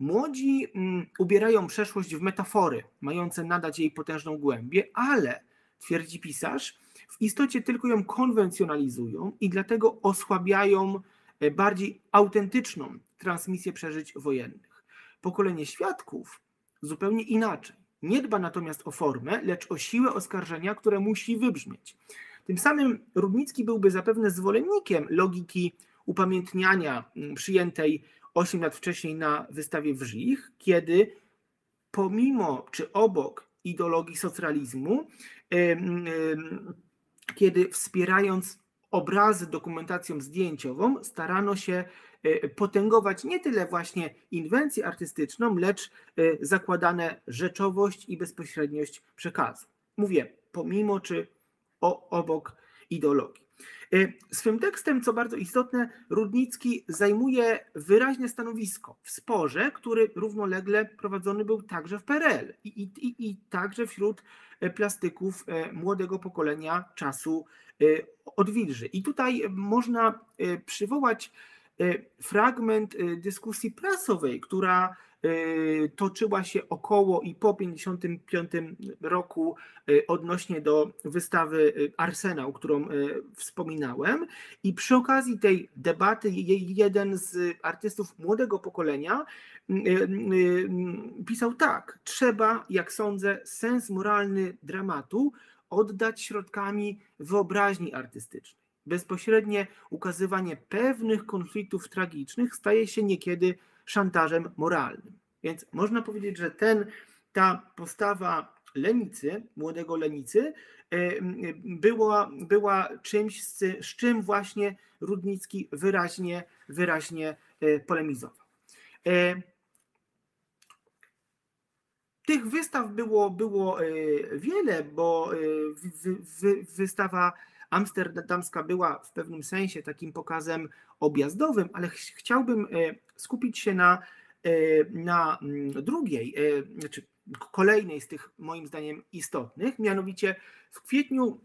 Młodzi mm, ubierają przeszłość w metafory, mające nadać jej potężną głębię, ale, twierdzi pisarz, w istocie tylko ją konwencjonalizują i dlatego osłabiają e, bardziej autentyczną transmisję przeżyć wojennych. Pokolenie świadków zupełnie inaczej. Nie dba natomiast o formę, lecz o siłę oskarżenia, które musi wybrzmieć. Tym samym Rudnicki byłby zapewne zwolennikiem logiki upamiętniania mm, przyjętej 8 lat wcześniej na wystawie w Żich, kiedy pomimo czy obok ideologii socjalizmu, kiedy wspierając obrazy dokumentacją zdjęciową, starano się e, potęgować nie tyle właśnie inwencję artystyczną, lecz e, zakładane rzeczowość i bezpośredniość przekazu. Mówię, pomimo czy o, obok ideologii. Y, swym tekstem, co bardzo istotne, Rudnicki zajmuje wyraźne stanowisko w sporze, który równolegle prowadzony był także w PRL i, i, i także wśród e, plastyków e, młodego pokolenia czasu e, odwilży. I tutaj można przywołać fragment dyskusji prasowej, która toczyła się około i po 55 roku y, odnośnie do wystawy y, Arsenał, którą wspominałem. I przy okazji tej debaty jeden z artystów młodego pokolenia pisał tak: Trzeba, jak sądzę, sens moralny dramatu oddać środkami wyobraźni artystycznej. Bezpośrednie ukazywanie pewnych konfliktów tragicznych staje się niekiedy szantażem moralnym. Więc można powiedzieć, że ten, ta postawa Lenicy, młodego Lenicy, e, była, była czymś, z, z czym właśnie Rudnicki wyraźnie, wyraźnie e, polemizował. E, tych wystaw było, było wiele, bo wystawa amsterdamska była w pewnym sensie takim pokazem objazdowym, ale chciałbym skupić się na, e, na mm, drugiej, e, znaczy kolejnej z tych moim zdaniem istotnych, mianowicie w kwietniu,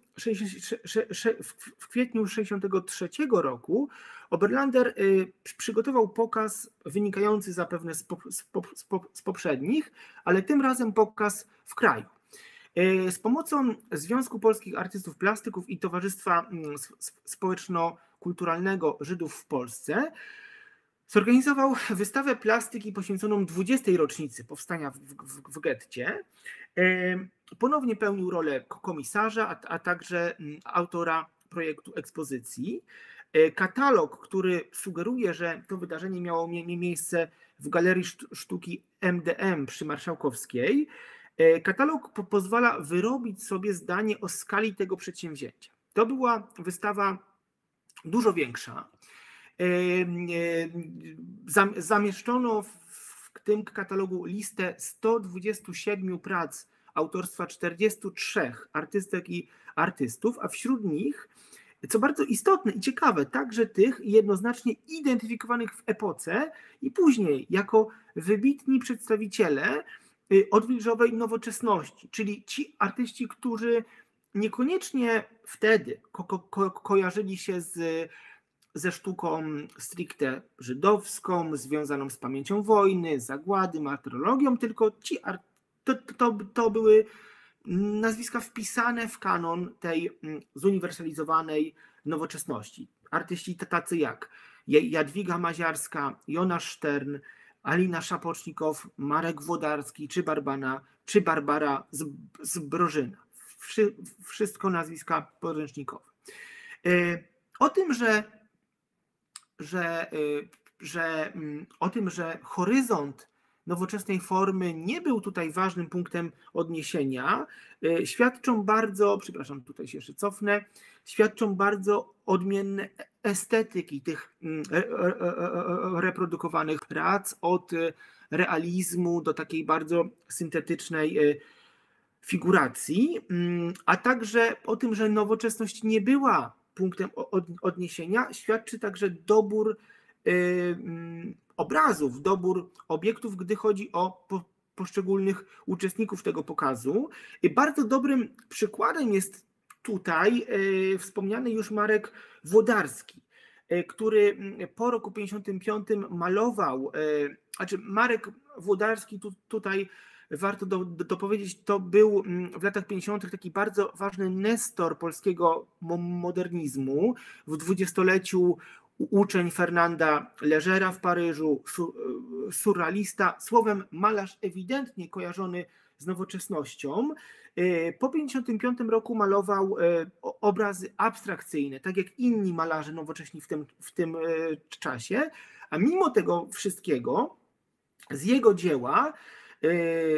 w kwietniu 63 roku Oberlander e, przygotował pokaz wynikający zapewne z, z, z poprzednich, ale tym razem pokaz w kraju. Z pomocą Związku Polskich Artystów Plastyków i Towarzystwa mm, Społeczno-Kulturalnego Żydów w Polsce Zorganizował wystawę plastyki poświęconą 20. rocznicy powstania w, w, w getcie. Ponownie pełnił rolę komisarza, a, a także mm, autora projektu ekspozycji. E, katalog, który sugeruje, że to wydarzenie miało miejsce w Galerii Sztuki MDM przy Marszałkowskiej, e, katalog po pozwala wyrobić sobie zdanie o skali tego przedsięwzięcia. To była wystawa dużo większa. Zamieszczono w tym katalogu listę 127 prac autorstwa 43 artystek i artystów, a wśród nich co bardzo istotne i ciekawe, także tych jednoznacznie identyfikowanych w epoce i później jako wybitni przedstawiciele y, odwilżowej nowoczesności, czyli ci artyści, którzy niekoniecznie wtedy ko ko kojarzyli się z, ze sztuką stricte żydowską, związaną z pamięcią wojny, zagłady, martyrologią, tylko ci to, to, to były nazwiska wpisane w kanon tej mm, zuniwersalizowanej nowoczesności. Artyści tacy jak Jadwiga Maziarska, Jonasz Stern, Alina Szapocznikow, Marek Włodarski, czy Barbana, czy Barbara Zbrożyna. Wszystko nazwiska podręcznikowe. E, o tym, że, że, e, że, mm, o tym, że horyzont nowoczesnej formy nie był tutaj ważnym punktem odniesienia, e, świadczą bardzo, przepraszam, tutaj się jeszcze cofnę, świadczą bardzo odmienne estetyki tych mm, reprodukowanych prac, od realizmu do takiej bardzo syntetycznej figuracji, mm, a także o tym, że nowoczesność nie była punktem odniesienia, świadczy także dobór e, mm, obrazów, dobór obiektów, gdy chodzi o poszczególnych uczestników tego pokazu. Bardzo dobrym przykładem jest tutaj e, wspomniany już Marek Włodarski, e, który po roku 55 malował, znaczy Marek Włodarski tu, tutaj warto dopowiedzieć, do, to był w latach 50. taki bardzo ważny nestor polskiego modernizmu. W dwudziestoleciu uczeń Fernanda Legera w Paryżu, surrealista, słowem malarz ewidentnie kojarzony z nowoczesnością. E, po 1955 roku malował e, obrazy abstrakcyjne, tak jak inni malarze nowocześni w tym, w tym e, czasie, a mimo tego wszystkiego z jego dzieła,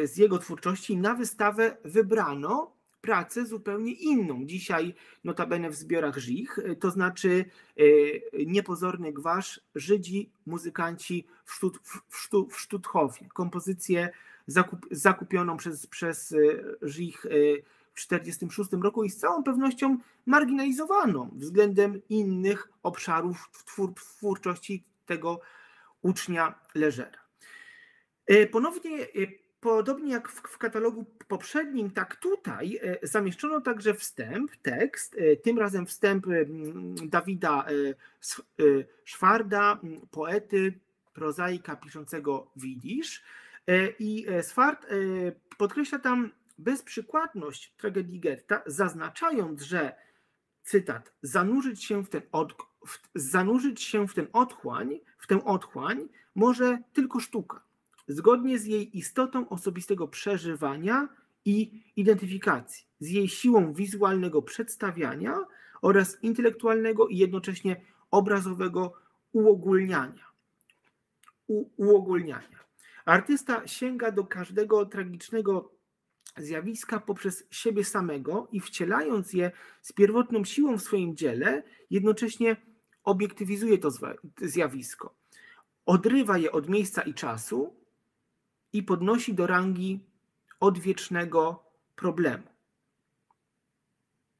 z jego twórczości na wystawę wybrano pracę zupełnie inną. Dzisiaj notabene w zbiorach Żich, to znaczy e, niepozorny gwasz, Żydzi, muzykanci w, Sztut, w, w. Kompozycję zakup, zakupioną przez, przez Żich w 1946 roku i z całą pewnością marginalizowaną względem innych obszarów twór, twórczości tego ucznia Leżera. Ponownie Podobnie jak w, katalogu poprzednim, tak tutaj e, zamieszczono także wstęp, tekst, e, tym razem wstęp Dawida e, Szwarda, poety, prozaika piszącego Widzisz. I Swart podkreśla tam bezprzykładność tragedii getta, zaznaczając, że cytat, zanurzyć się w ten, od, w, zanurzyć się w ten otchłań, w tę otchłań może tylko sztuka zgodnie z jej istotą osobistego przeżywania i identyfikacji, z jej siłą wizualnego przedstawiania oraz intelektualnego i jednocześnie obrazowego uogólniania. U, uogólniania. Artysta sięga do każdego tragicznego zjawiska poprzez siebie samego i wcielając je z pierwotną siłą w swoim dziele, jednocześnie obiektywizuje to zjawisko. Odrywa je od miejsca i czasu i podnosi do rangi odwiecznego problemu.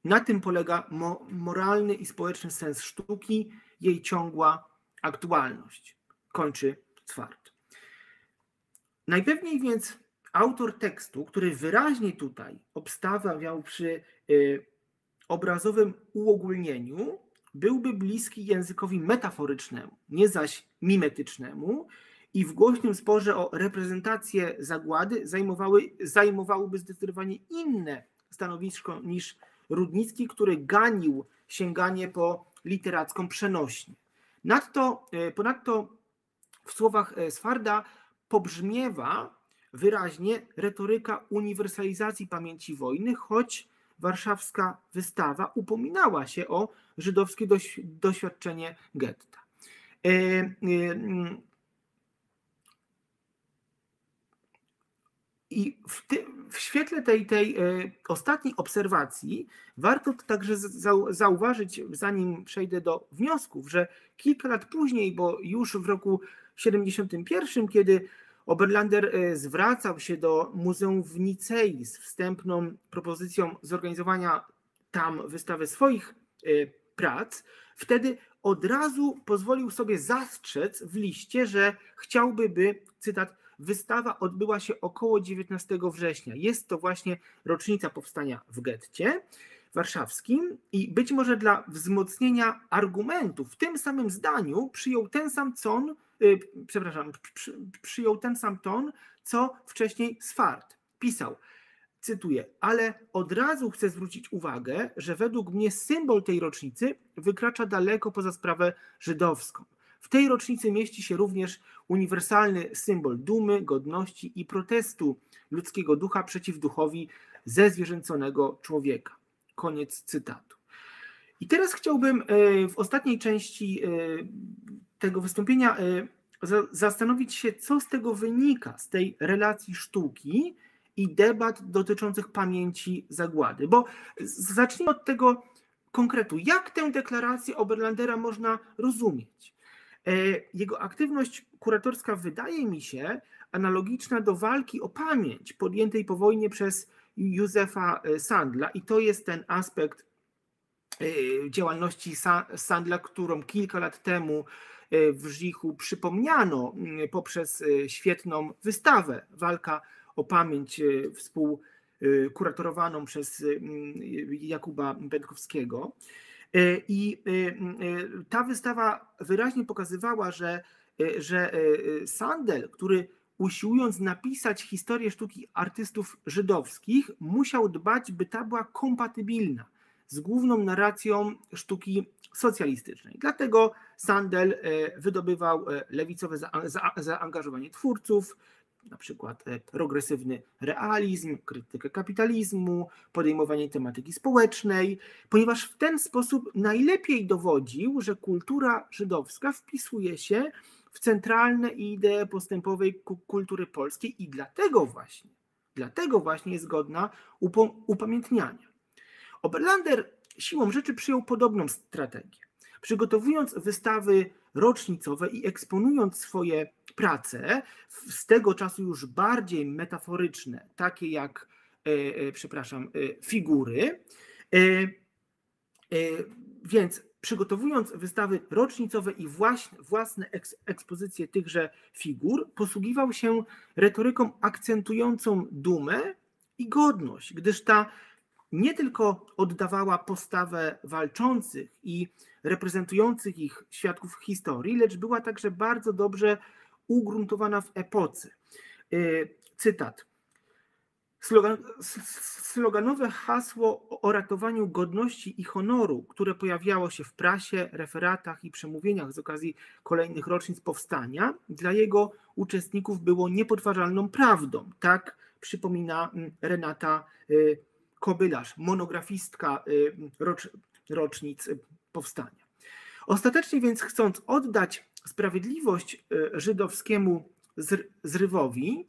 Na tym polega mo moralny i społeczny sens sztuki, jej ciągła aktualność. Kończy Cwart. Najpewniej więc autor tekstu, który wyraźnie tutaj obstawiał przy y, obrazowym uogólnieniu, byłby bliski językowi metaforycznemu, nie zaś mimetycznemu, i w głośnym sporze o reprezentację zagłady zajmowały, zajmowałyby zdecydowanie inne stanowisko niż Rudnicki, który ganił sięganie po literacką przenośnię. Nadto, e, ponadto w słowach e, Sfarda pobrzmiewa wyraźnie retoryka uniwersalizacji pamięci wojny, choć warszawska wystawa upominała się o żydowskie doświadczenie getta. E, mm, I w, ty, w, świetle tej, tej e, ostatniej obserwacji warto także zauważyć, zanim przejdę do wniosków, że kilka lat później, bo już w roku 71, kiedy Oberlander e, zwracał się do Muzeum w Nicei z wstępną propozycją zorganizowania tam wystawy swoich e, prac, wtedy od razu pozwolił sobie zastrzec w liście, że chciałby, by, cytat, wystawa odbyła się około 19 września. Jest to właśnie rocznica powstania w getcie warszawskim i być może dla wzmocnienia argumentów w tym samym zdaniu przyjął ten sam ton, yy, przepraszam, przy, przyjął ten sam ton, co wcześniej Swart pisał. Cytuję, ale od razu chcę zwrócić uwagę, że według mnie symbol tej rocznicy wykracza daleko poza sprawę żydowską. W tej rocznicy mieści się również uniwersalny symbol dumy, godności i protestu ludzkiego ducha przeciw duchowi zezwierzęconego człowieka. Koniec cytatu. I teraz chciałbym e, w ostatniej części e, tego wystąpienia e, zastanowić się, co z tego wynika, z tej relacji sztuki i debat dotyczących pamięci zagłady. Bo zacznijmy od tego konkretu. Jak tę deklarację Oberlandera można rozumieć? Jego aktywność kuratorska wydaje mi się analogiczna do walki o pamięć podjętej po wojnie przez Józefa e, Sandla i to jest ten aspekt e, działalności Sandla, którą kilka lat temu e, w Żichu przypomniano poprzez świetną wystawę Walka o pamięć współkuratorowaną przez Jakuba Będkowskiego. I ta wystawa wyraźnie pokazywała, że, że Sandel, który usiłując napisać historię sztuki artystów żydowskich, musiał dbać, by ta była kompatybilna z główną narracją sztuki socjalistycznej. Dlatego Sandel wydobywał lewicowe zaangażowanie twórców, na przykład e, progresywny realizm, krytykę kapitalizmu, podejmowanie tematyki społecznej, ponieważ w ten sposób najlepiej dowodził, że kultura żydowska wpisuje się w centralne idee postępowej kultury polskiej i dlatego właśnie, dlatego właśnie jest godna upamiętniania. Oberlander siłą rzeczy przyjął podobną strategię. Przygotowując wystawy rocznicowe i eksponując swoje prace, z tego czasu już bardziej metaforyczne, takie jak, e, e, przepraszam, e, figury, więc przygotowując wystawy rocznicowe i własne ekspozycje tychże figur, posługiwał się retoryką akcentującą dumę i godność, gdyż ta nie tylko oddawała postawę walczących i reprezentujących ich świadków historii, lecz była także bardzo dobrze ugruntowana w epoce. Y, cytat. Slogan, sloganowe hasło o ratowaniu godności i honoru, które pojawiało się w prasie, referatach i przemówieniach z okazji kolejnych rocznic powstania, dla jego uczestników było niepodważalną prawdą. Tak przypomina mm, Renata y, Kobylarz, monografistka y, rocz, rocznic powstania. Ostatecznie więc chcąc oddać sprawiedliwość żydowskiemu zrywowi,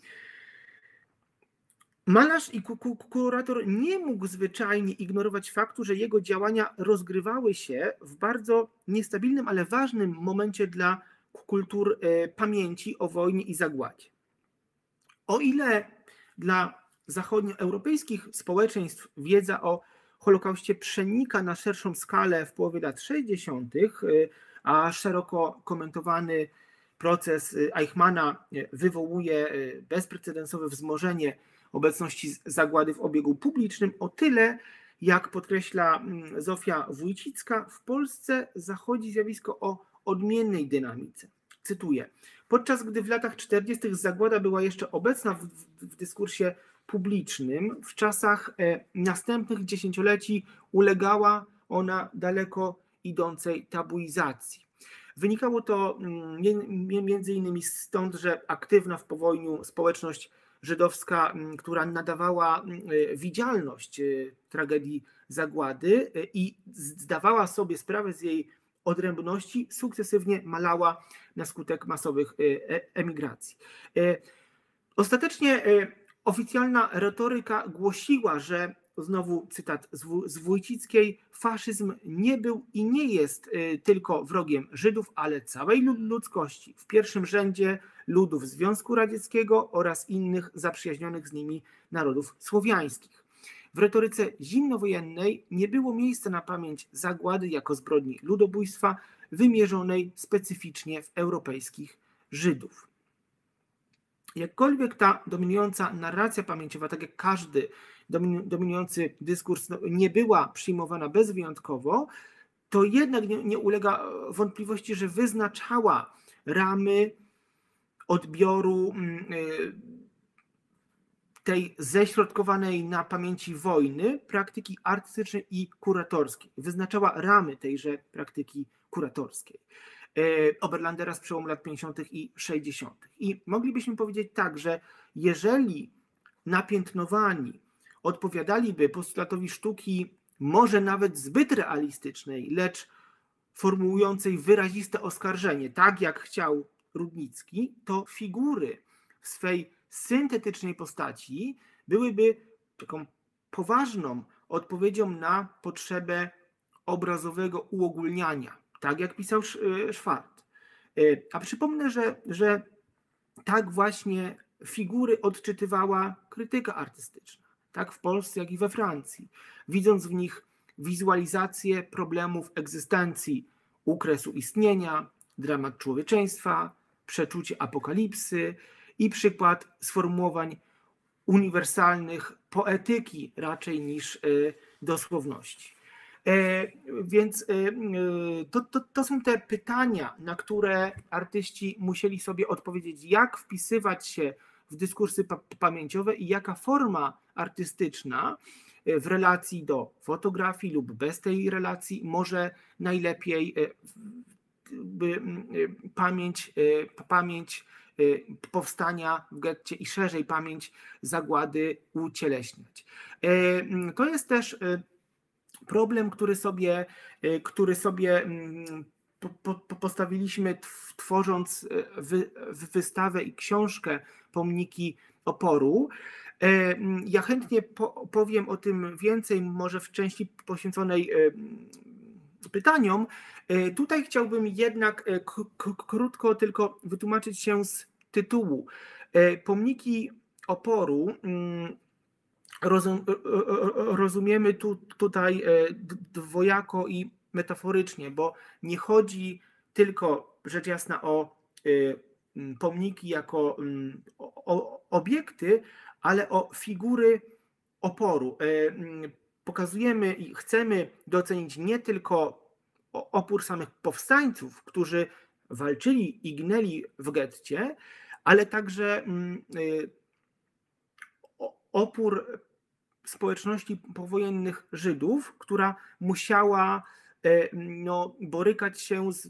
Malarz i kurator nie mógł zwyczajnie ignorować faktu, że jego działania rozgrywały się w bardzo niestabilnym, ale ważnym momencie dla kultur e, pamięci o wojnie i zagładzie. O ile dla zachodnioeuropejskich społeczeństw wiedza o Holokauście przenika na szerszą skalę w połowie lat 60., e, a szeroko komentowany proces e, Eichmana wywołuje bezprecedensowe wzmożenie obecności zagłady w obiegu publicznym, o tyle, jak podkreśla mm, Zofia Wójcicka, w Polsce zachodzi zjawisko o odmiennej dynamice. Cytuję. Podczas gdy w latach 40. zagłada była jeszcze obecna w, w dyskursie publicznym, w czasach e, następnych dziesięcioleci ulegała ona daleko idącej tabuizacji. Wynikało to mm, między innymi stąd, że aktywna w powojniu społeczność żydowska, która nadawała widzialność tragedii zagłady i zdawała sobie sprawę z jej odrębności, sukcesywnie malała na skutek masowych emigracji. Ostatecznie oficjalna retoryka głosiła, że znowu cytat z Wójcickiej, faszyzm nie był i nie jest y, tylko wrogiem Żydów, ale całej ludzkości, w pierwszym rzędzie ludów Związku Radzieckiego oraz innych zaprzyjaźnionych z nimi narodów słowiańskich. W retoryce zimnowojennej nie było miejsca na pamięć zagłady jako zbrodni ludobójstwa wymierzonej specyficznie w europejskich Żydów. Jakkolwiek ta dominująca narracja pamięciowa, tak jak każdy dominujący dyskurs no, nie była przyjmowana bezwyjątkowo, to jednak nie, nie ulega wątpliwości, że wyznaczała ramy odbioru mm, y, tej ześrodkowanej na pamięci wojny praktyki artystycznej i kuratorskiej. Wyznaczała ramy tejże praktyki kuratorskiej. E, Oberlandera z przełomu lat 50. i 60. I moglibyśmy powiedzieć tak, że jeżeli napiętnowani odpowiadaliby postulatowi sztuki może nawet zbyt realistycznej, lecz formułującej wyraziste oskarżenie, tak jak chciał Rudnicki, to figury w swej syntetycznej postaci byłyby taką poważną odpowiedzią na potrzebę obrazowego uogólniania, tak jak pisał Szwart. E, a przypomnę, że, że tak właśnie figury odczytywała krytyka artystyczna tak w Polsce, jak i we Francji, widząc w nich wizualizację problemów egzystencji, ukresu istnienia, dramat człowieczeństwa, przeczucie apokalipsy i przykład sformułowań uniwersalnych poetyki raczej niż e, dosłowności. E, więc e, to, to, to, są te pytania, na które artyści musieli sobie odpowiedzieć, jak wpisywać się w dyskursy pamięciowe i jaka forma artystyczna e, w relacji do fotografii lub bez tej relacji może najlepiej e, e, pamięć, pamięć powstania w getcie i szerzej pamięć zagłady ucieleśniać. To jest też problem, który sobie, który sobie postawiliśmy tworząc wystawę i książkę Pomniki Oporu. E, ja chętnie powiem o tym więcej, może w części poświęconej e, pytaniom. E, tutaj chciałbym jednak krótko tylko wytłumaczyć się z tytułu. Pomniki oporu mm, rozumiemy tu, tutaj dwojako i metaforycznie, bo nie chodzi tylko rzecz jasna o pomniki jako obiekty, ale o figury oporu. E, pokazujemy i chcemy docenić nie tylko opór samych powstańców, którzy walczyli i gnęli w getcie, ale także y, opór społeczności powojennych Żydów, która musiała e, no, borykać się z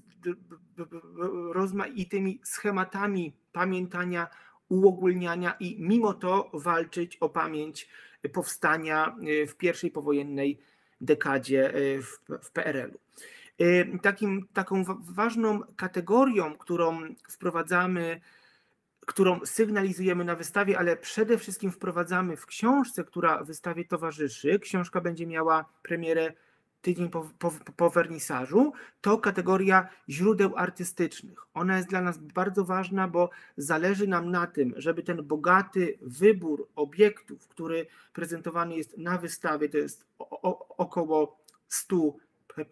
rozmaitymi schematami pamiętania uogólniania i mimo to walczyć o pamięć powstania e, w pierwszej powojennej dekadzie e, w, w PRL-u. Takim, taką ważną kategorią, którą wprowadzamy, którą sygnalizujemy na wystawie, ale przede wszystkim wprowadzamy w książce, która wystawie towarzyszy. Książka będzie miała premierę tydzień po, po, po wernisażu, to kategoria źródeł artystycznych. Ona jest dla nas bardzo ważna, bo zależy nam na tym, żeby ten bogaty wybór obiektów, który prezentowany jest na wystawie, to jest o, o, około 100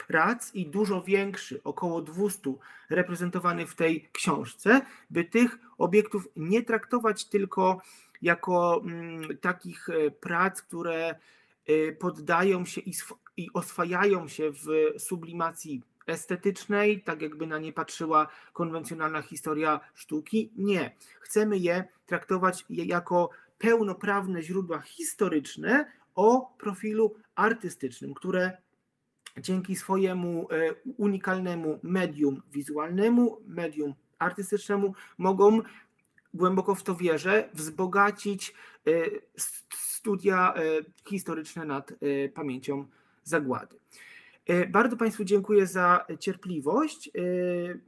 prac i dużo większy, około 200 reprezentowany w tej książce, by tych obiektów nie traktować tylko jako mm, takich e, prac, które e, poddają się i i oswajają się w sublimacji estetycznej, tak jakby na nie patrzyła konwencjonalna historia sztuki. Nie. Chcemy je traktować jako pełnoprawne źródła historyczne o profilu artystycznym, które dzięki swojemu e, unikalnemu medium wizualnemu, medium artystycznemu mogą głęboko w to wierzę, wzbogacić studia historyczne nad pamięcią zagłady. Bardzo Państwu dziękuję za cierpliwość.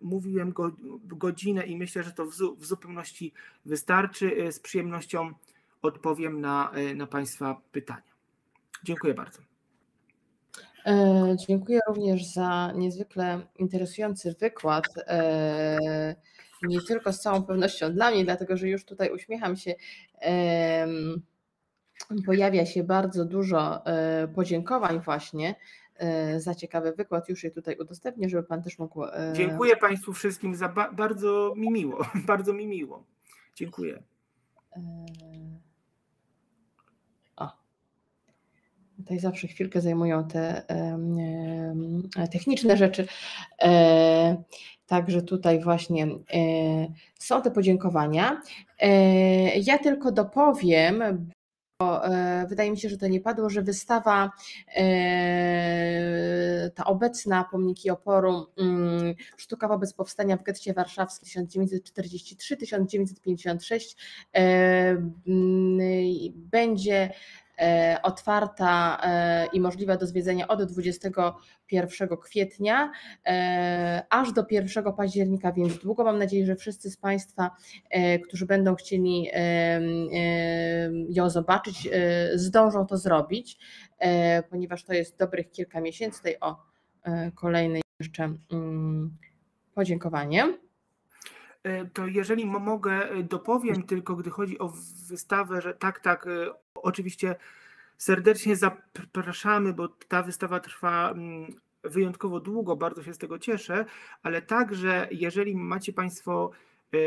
Mówiłem go, godzinę i myślę, że to w, zupełności wystarczy. Z przyjemnością odpowiem na, na Państwa pytania. Dziękuję bardzo. E, dziękuję również za niezwykle interesujący wykład. E, nie tylko z całą pewnością dla mnie, dlatego że już tutaj uśmiecham się. Pojawia się bardzo dużo e, podziękowań właśnie za ciekawy wykład. Już je tutaj udostępnię, żeby Pan też mógł. Dziękuję Państwu wszystkim za ba bardzo mi miło, [LAUGHS] bardzo mi miło. Dziękuję. Tutaj zawsze chwilkę zajmują te techniczne rzeczy. E, także tutaj właśnie e, są te podziękowania. E, ja tylko dopowiem, bo wydaje mi się, że to nie padło, że wystawa ta obecna Pomniki Oporu mm, Sztuka wobec powstania w getcie warszawskim 1943-1956 będzie otwarta e, i możliwa do zwiedzenia od 21 kwietnia e, aż do 1 października, więc długo mam nadzieję, że wszyscy z Państwa, którzy będą chcieli ją zobaczyć, zdążą to zrobić, ponieważ to jest dobrych kilka miesięcy. Tutaj o kolejne jeszcze mm, podziękowanie. To jeżeli mogę, dopowiem tylko, gdy chodzi o wystawę, że tak, tak, Oczywiście serdecznie zapraszamy, bo ta wystawa trwa mm, wyjątkowo długo, bardzo się z tego cieszę, ale także jeżeli macie Państwo e,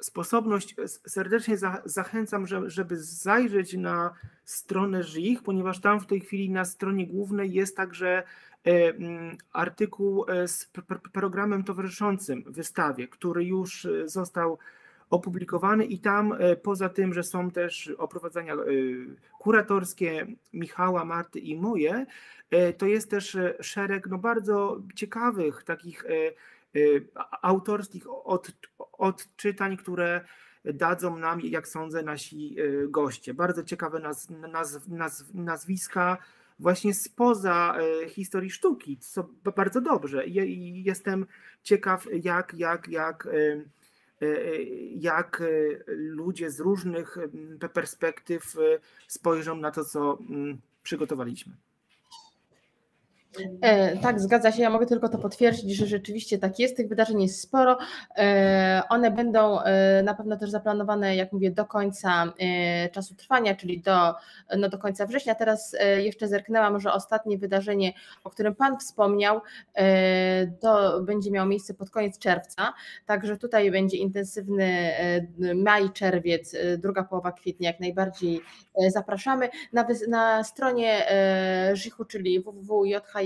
sposobność, serdecznie zachęcam, żeby zajrzeć na stronę ŻIH, ponieważ tam w tej chwili na stronie głównej jest także e, mm, artykuł e, z programem towarzyszącym wystawie, który już został opublikowany i tam e, poza tym, że są też oprowadzania e, kuratorskie Michała, Marty i moje, e, to jest też szereg no, bardzo ciekawych takich autorskich od, odczytań, które dadzą nam, jak sądzę, nasi goście. Bardzo ciekawe naz, naz, naz, nazwiska właśnie spoza historii sztuki, co bardzo dobrze. Jestem ciekaw, jak, jak, jak jak e, ludzie z różnych perspektyw spojrzą na to, co przygotowaliśmy. E, tak, zgadza się. Ja mogę tylko to potwierdzić, że rzeczywiście tak jest. Tych wydarzeń jest sporo. E, one będą e, na pewno też zaplanowane, jak mówię, do końca czasu trwania, czyli do, no do końca września. Teraz jeszcze zerknęłam, że ostatnie wydarzenie, o którym Pan wspomniał, to będzie miało miejsce pod koniec czerwca. Także tutaj będzie intensywny maj, czerwiec, druga połowa kwietnia, jak najbardziej zapraszamy. Na, na stronie Żychu, czyli www.jh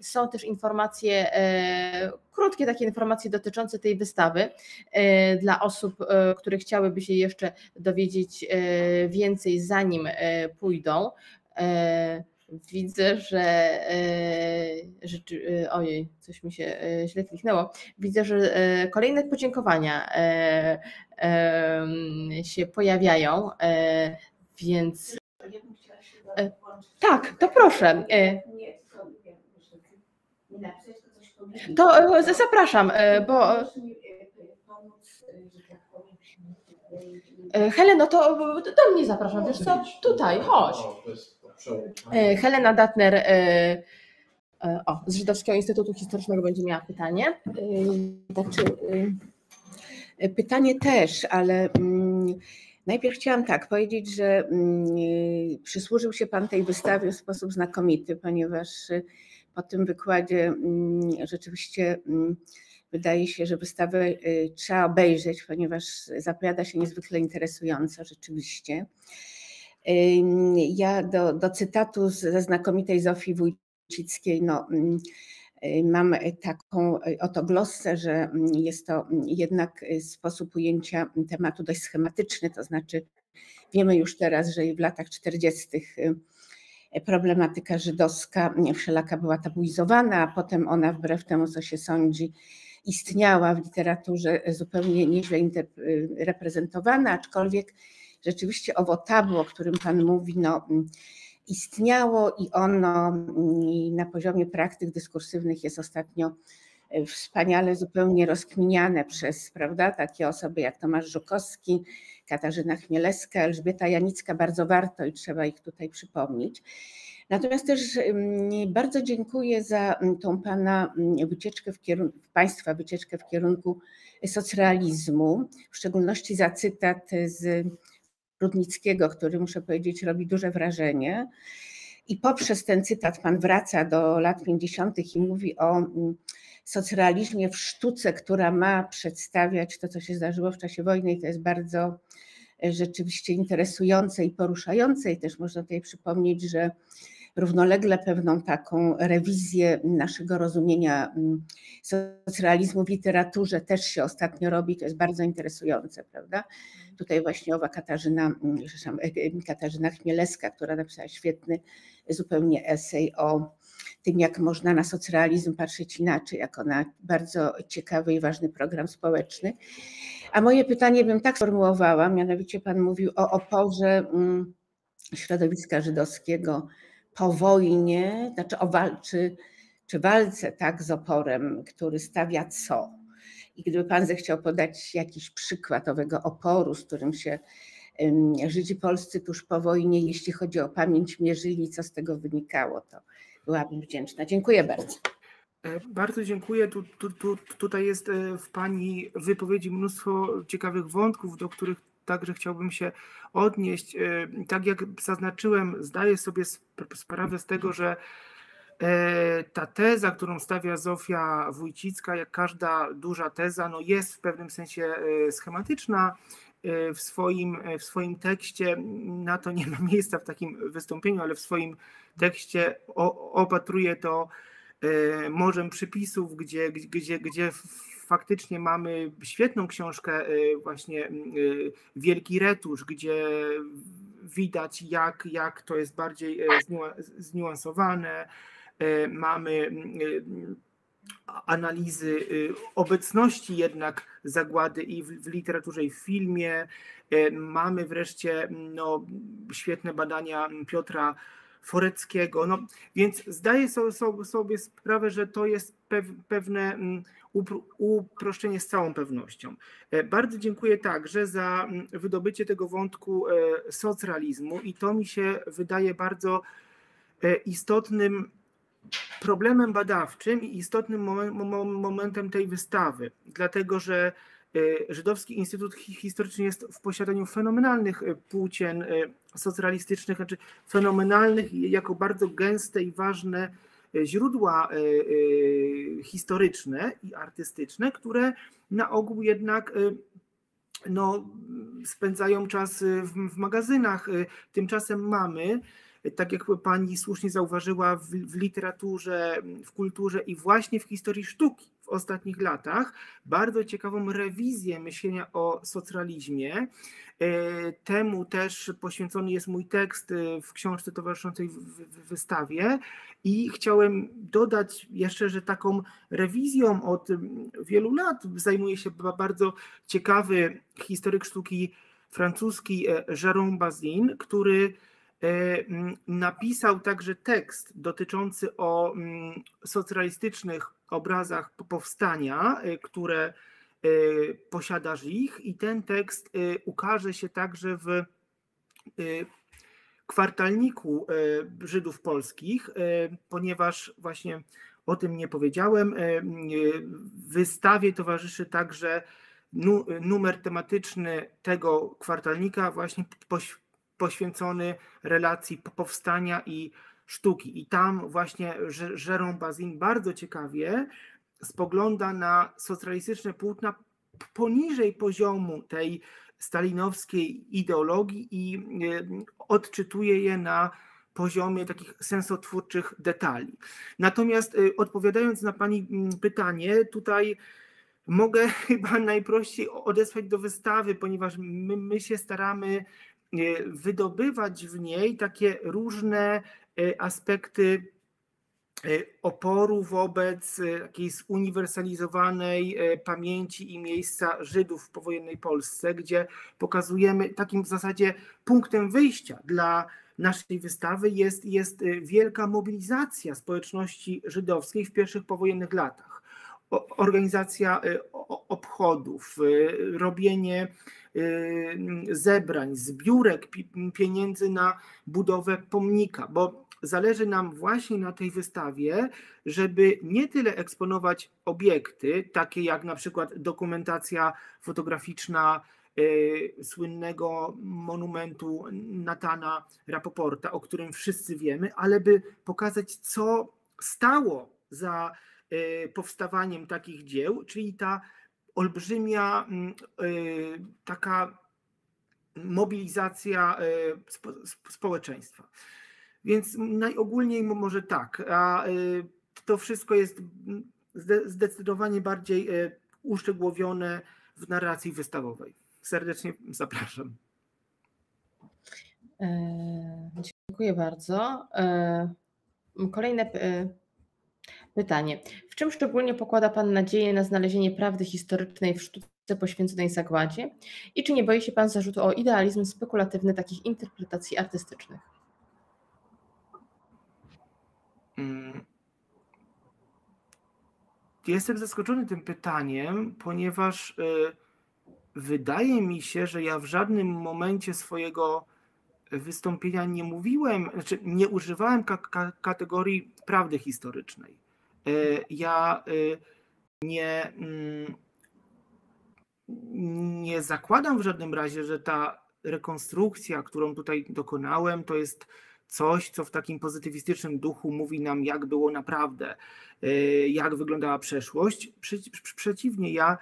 są też informacje, e, krótkie takie informacje dotyczące tej wystawy e, dla osób, e, które chciałyby się jeszcze dowiedzieć więcej zanim pójdą. Widzę, że, że ojej, coś mi się źle kliknęło. Widzę, że kolejne podziękowania się pojawiają, więc tak, to proszę. To e, zapraszam, e, bo. E, Heleno, to do mnie zapraszam, wiesz co? Tutaj, chodź. Helena Datner o, z Żydowskiego Instytutu Historycznego będzie miała pytanie. Znaczy, pytanie też, ale mm, najpierw chciałam tak powiedzieć, że mm, przysłużył się Pan tej wystawie w sposób znakomity, ponieważ po tym wykładzie mm, rzeczywiście mm, wydaje się, że wystawę y, trzeba obejrzeć, ponieważ zapowiada się niezwykle interesująco rzeczywiście. Ja do, do cytatu ze znakomitej Zofii Wójcickiej no, mm, y, mam taką oto glossę, że jest to jednak sposób ujęcia tematu dość schematyczny, to znaczy wiemy już teraz, że w latach 40 problematyka żydowska wszelaka była tabuizowana, a potem ona wbrew temu, co się sądzi, istniała w literaturze zupełnie nieźle reprezentowana, aczkolwiek rzeczywiście owo tabu, o którym Pan mówi, no, istniało i ono na poziomie praktyk dyskursywnych jest ostatnio e, wspaniale zupełnie rozkminiane przez prawda, takie osoby jak Tomasz Żukowski, Katarzyna Chmielewska, Elżbieta Janicka, bardzo warto i trzeba ich tutaj przypomnieć. Natomiast też bardzo dziękuję za tą Pana wycieczkę w kierunku, Państwa wycieczkę w kierunku socrealizmu, w szczególności za cytat z Rudnickiego, który muszę powiedzieć robi duże wrażenie. I poprzez ten cytat Pan wraca do lat 50. i mówi o socrealizmie w sztuce, która ma przedstawiać to, co się zdarzyło w czasie wojny i to jest bardzo e, rzeczywiście interesujące i poruszające i też można tutaj przypomnieć, że równolegle pewną taką rewizję naszego rozumienia mm, socrealizmu w literaturze też się ostatnio robi, to jest bardzo interesujące, prawda? Tutaj właśnie owa Katarzyna, mm, e, e, Katarzyna Chmielewska, która napisała świetny zupełnie esej o tym, jak można na socrealizm patrzeć inaczej, jako na bardzo ciekawy i ważny program społeczny. A moje pytanie bym tak sformułowała, mianowicie Pan mówił o oporze mm, środowiska żydowskiego po wojnie, znaczy o walczy, czy walce tak z oporem, który stawia co? I gdyby Pan zechciał podać jakiś przykład owego oporu, z którym się Żydzi polscy tuż po wojnie, jeśli chodzi o pamięć, mierzyli, co z tego wynikało, to byłabym wdzięczna. Dziękuję bardzo. E, bardzo dziękuję. Tu, tu, tu, tutaj jest e, w Pani wypowiedzi mnóstwo ciekawych wątków, do których także chciałbym się odnieść. E, tak jak zaznaczyłem, zdaję sobie sprawę z tego, że ta teza, którą stawia Zofia Wójcicka, jak każda duża teza, no jest w pewnym sensie schematyczna w swoim, w swoim tekście. Na to nie ma [LAUGHS] miejsca w takim wystąpieniu, ale w swoim tekście opatruje to e, morzem przypisów, gdzie, gdzie, gdzie faktycznie mamy świetną książkę, e, właśnie e, Wielki Retusz, gdzie widać, jak, jak to jest bardziej zniuansowane. Mamy analizy obecności jednak zagłady i w, w literaturze, i w filmie. Mamy wreszcie no, świetne badania Piotra Foreckiego. No, więc zdaję sobie, sprawę, że to jest pewne mm, uproszczenie z całą pewnością. E, bardzo dziękuję także za mm, wydobycie tego wątku e, socrealizmu i to mi się wydaje bardzo e, istotnym problemem badawczym i istotnym momentem tej wystawy, dlatego że Żydowski Instytut Historyczny jest w posiadaniu fenomenalnych e, płócien e, socrealistycznych, znaczy fenomenalnych jako bardzo gęste i ważne źródła historyczne i artystyczne, które na ogół jednak no, spędzają czas w, w magazynach. Tymczasem mamy tak jak pani słusznie zauważyła, w, w, literaturze, w kulturze i właśnie w historii sztuki w ostatnich latach bardzo ciekawą rewizję myślenia o socrealizmie. E, temu też poświęcony jest mój tekst e, w książce towarzyszącej wystawie i chciałem dodać jeszcze, że taką rewizją od wielu lat zajmuje się bardzo ciekawy historyk sztuki francuski e, Jérôme Bazin, który napisał także tekst dotyczący o socrealistycznych obrazach powstania, y, które y, posiadasz ich i ten tekst ukaże się także w kwartalniku Żydów polskich, ponieważ właśnie o tym nie powiedziałem. Wystawie towarzyszy także numer tematyczny tego kwartalnika, właśnie poświęcony relacji powstania i sztuki. I tam właśnie Jérôme Bazin bardzo ciekawie spogląda na socjalistyczne płótna poniżej poziomu tej stalinowskiej ideologii i e, odczytuje je na poziomie takich sensotwórczych detali. Natomiast e, odpowiadając na Pani pytanie, tutaj mogę [LAUGHS] chyba najprościej odesłać do wystawy, ponieważ my, my się staramy wydobywać w niej takie różne aspekty oporu wobec takiej zuniwersalizowanej pamięci i miejsca Żydów w powojennej Polsce, gdzie pokazujemy takim w zasadzie punktem wyjścia dla naszej wystawy jest, jest wielka mobilizacja społeczności żydowskiej w pierwszych powojennych latach. Organizacja obchodów, robienie zebrań, zbiórek pieniędzy na budowę pomnika, bo zależy nam właśnie na tej wystawie, żeby nie tyle eksponować obiekty, takie jak na przykład dokumentacja fotograficzna y, słynnego monumentu Natana Rapoporta, o którym wszyscy wiemy, ale by pokazać, co stało za y, powstawaniem takich dzieł, czyli ta olbrzymia mm, y, taka mobilizacja społeczeństwa. Więc najogólniej może tak, a y, to wszystko jest zdecydowanie bardziej y, uszczegółowione w narracji wystawowej. Serdecznie zapraszam. E, dziękuję bardzo. E, kolejne pytanie. W czym szczególnie pokłada Pan nadzieję na znalezienie prawdy historycznej w sztuce poświęconej zagładzie? I czy nie boi się Pan zarzutu o idealizm spekulatywny takich interpretacji artystycznych? Mm. Jestem zaskoczony tym pytaniem, ponieważ y, wydaje mi się, że ja w żadnym momencie swojego wystąpienia nie mówiłem, znaczy nie używałem kategorii prawdy historycznej. Y, ja y, nie, mm, nie zakładam w żadnym razie, że ta rekonstrukcja, którą tutaj dokonałem, to jest coś, co w takim pozytywistycznym duchu mówi nam, jak było naprawdę, e, jak wyglądała przeszłość. Przeciwnie, ja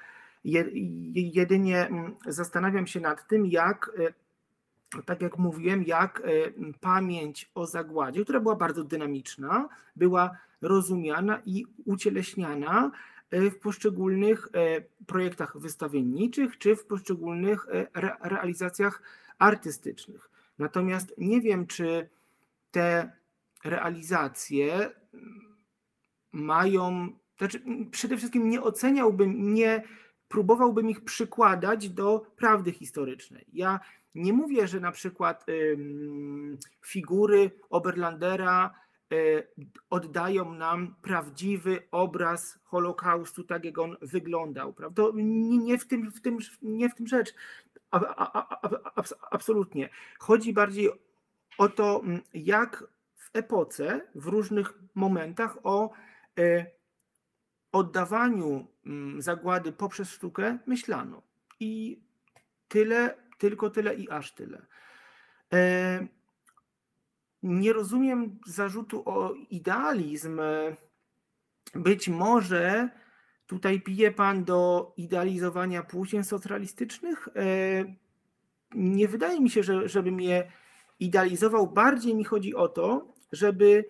jedynie mm, zastanawiam się nad tym, jak, tak jak mówiłem, jak pamięć o zagładzie, która była bardzo dynamiczna, była rozumiana i ucieleśniana w poszczególnych projektach wystawienniczych czy w poszczególnych realizacjach artystycznych. Natomiast nie wiem, czy te realizacje mają, znaczy przede wszystkim nie oceniałbym, nie próbowałbym ich przykładać do prawdy historycznej. Ja nie mówię, że na przykład figury Oberlandera oddają nam prawdziwy obraz Holokaustu, tak jak on wyglądał. Prawda? Nie, w, tym, w tym, nie w tym rzecz. A, a, a, absolutnie. Chodzi bardziej o to, mm, jak w epoce, w różnych momentach o e, oddawaniu mm, zagłady poprzez sztukę myślano. I tyle, tylko tyle i aż tyle. Nie rozumiem zarzutu o idealizm. Być może tutaj pije pan do idealizowania płócien socjalistycznych. E, nie wydaje mi się, że, żebym je idealizował. Bardziej mi chodzi o to, żeby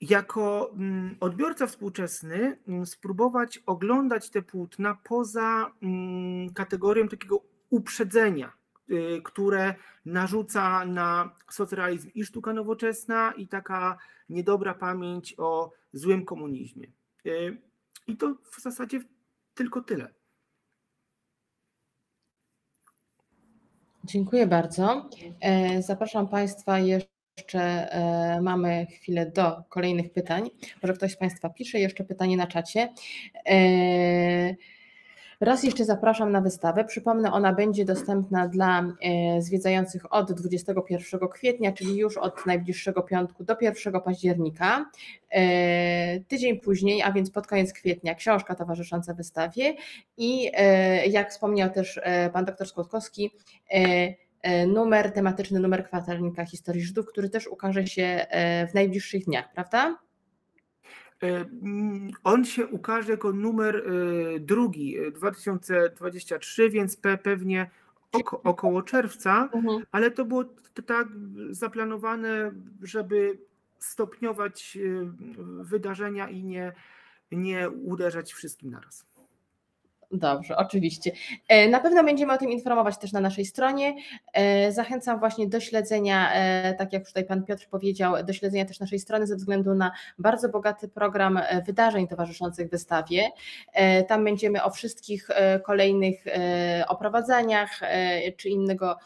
jako mm, odbiorca współczesny mm, spróbować oglądać te płótna poza mm, kategorią takiego uprzedzenia, które narzuca na socrealizm i sztuka nowoczesna, i taka niedobra pamięć o złym komunizmie. Y, I to w zasadzie tylko tyle. Dziękuję bardzo. E, zapraszam Państwa jeszcze, e, mamy chwilę do kolejnych pytań. Może ktoś z Państwa pisze jeszcze pytanie na czacie. Raz jeszcze zapraszam na wystawę. Przypomnę, ona będzie dostępna dla e, zwiedzających od 21 kwietnia, czyli już od najbliższego piątku do 1 października. E, tydzień później, a więc pod koniec kwietnia, książka towarzysząca wystawie i e, jak wspomniał też pan dr Skłotkowski, numer tematyczny, numer kwartalnika historii Żydów, który też ukaże się w najbliższych dniach, prawda? E, on się ukaże jako numer e, drugi 2023, e, więc pewnie oko, około czerwca, mhm. ale to było tak zaplanowane, żeby stopniować wydarzenia i nie, nie uderzać wszystkim naraz. Dobrze, oczywiście. E, Na pewno będziemy o tym informować też na naszej stronie. E, Zachęcam właśnie do śledzenia, e, tak jak tutaj Pan Piotr powiedział, do śledzenia też naszej strony ze względu na bardzo bogaty program wydarzeń towarzyszących wystawie. Tam będziemy o wszystkich kolejnych oprowadzaniach czy, innego,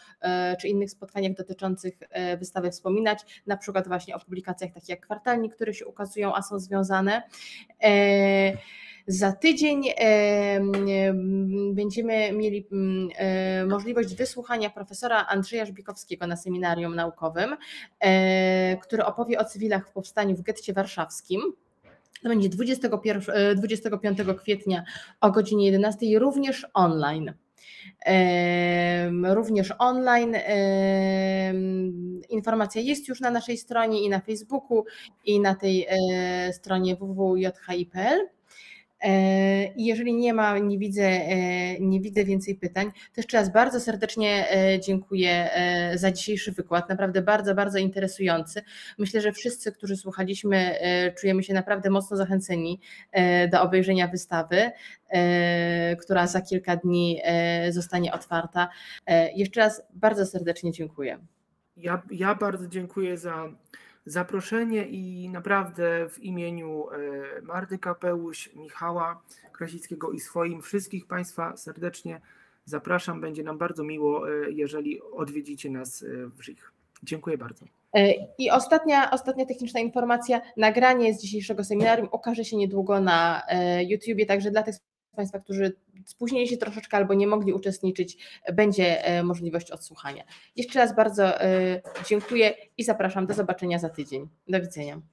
czy innych spotkaniach dotyczących wystawy wspominać, na przykład właśnie o publikacjach takich jak kwartalnik, które się ukazują, a są związane. E, Za tydzień e, będziemy mieli m, e, możliwość wysłuchania profesora Andrzeja Żbikowskiego na seminarium naukowym, e, który opowie o cywilach w powstaniu w getcie warszawskim. To będzie 21, e, 25 kwietnia o godzinie 11, również online. Również online. Informacja jest już na naszej stronie i na Facebooku, i na tej e, stronie www.jhi.pl. E, I jeżeli nie ma, nie widzę, e, nie widzę więcej pytań, to jeszcze raz bardzo serdecznie e, dziękuję za dzisiejszy wykład. Naprawdę bardzo, bardzo interesujący. Myślę, że wszyscy, którzy słuchaliśmy, czujemy się naprawdę mocno zachęceni do obejrzenia wystawy, która za kilka dni zostanie otwarta. Jeszcze raz bardzo serdecznie dziękuję. Ja, ja bardzo dziękuję za zaproszenie i naprawdę w imieniu e, Marty Kapełuś, Michała Krasickiego i swoim wszystkich Państwa serdecznie zapraszam. Będzie nam bardzo miło, e, jeżeli odwiedzicie nas e, w Żich. Dziękuję bardzo. I ostatnia, ostatnia techniczna informacja. Nagranie z dzisiejszego seminarium okaże się niedługo na YouTubie, także dla tych Państwa, którzy spóźnili się troszeczkę albo nie mogli uczestniczyć, będzie e, możliwość odsłuchania. Jeszcze raz bardzo e, dziękuję i zapraszam do zobaczenia za tydzień. Do widzenia.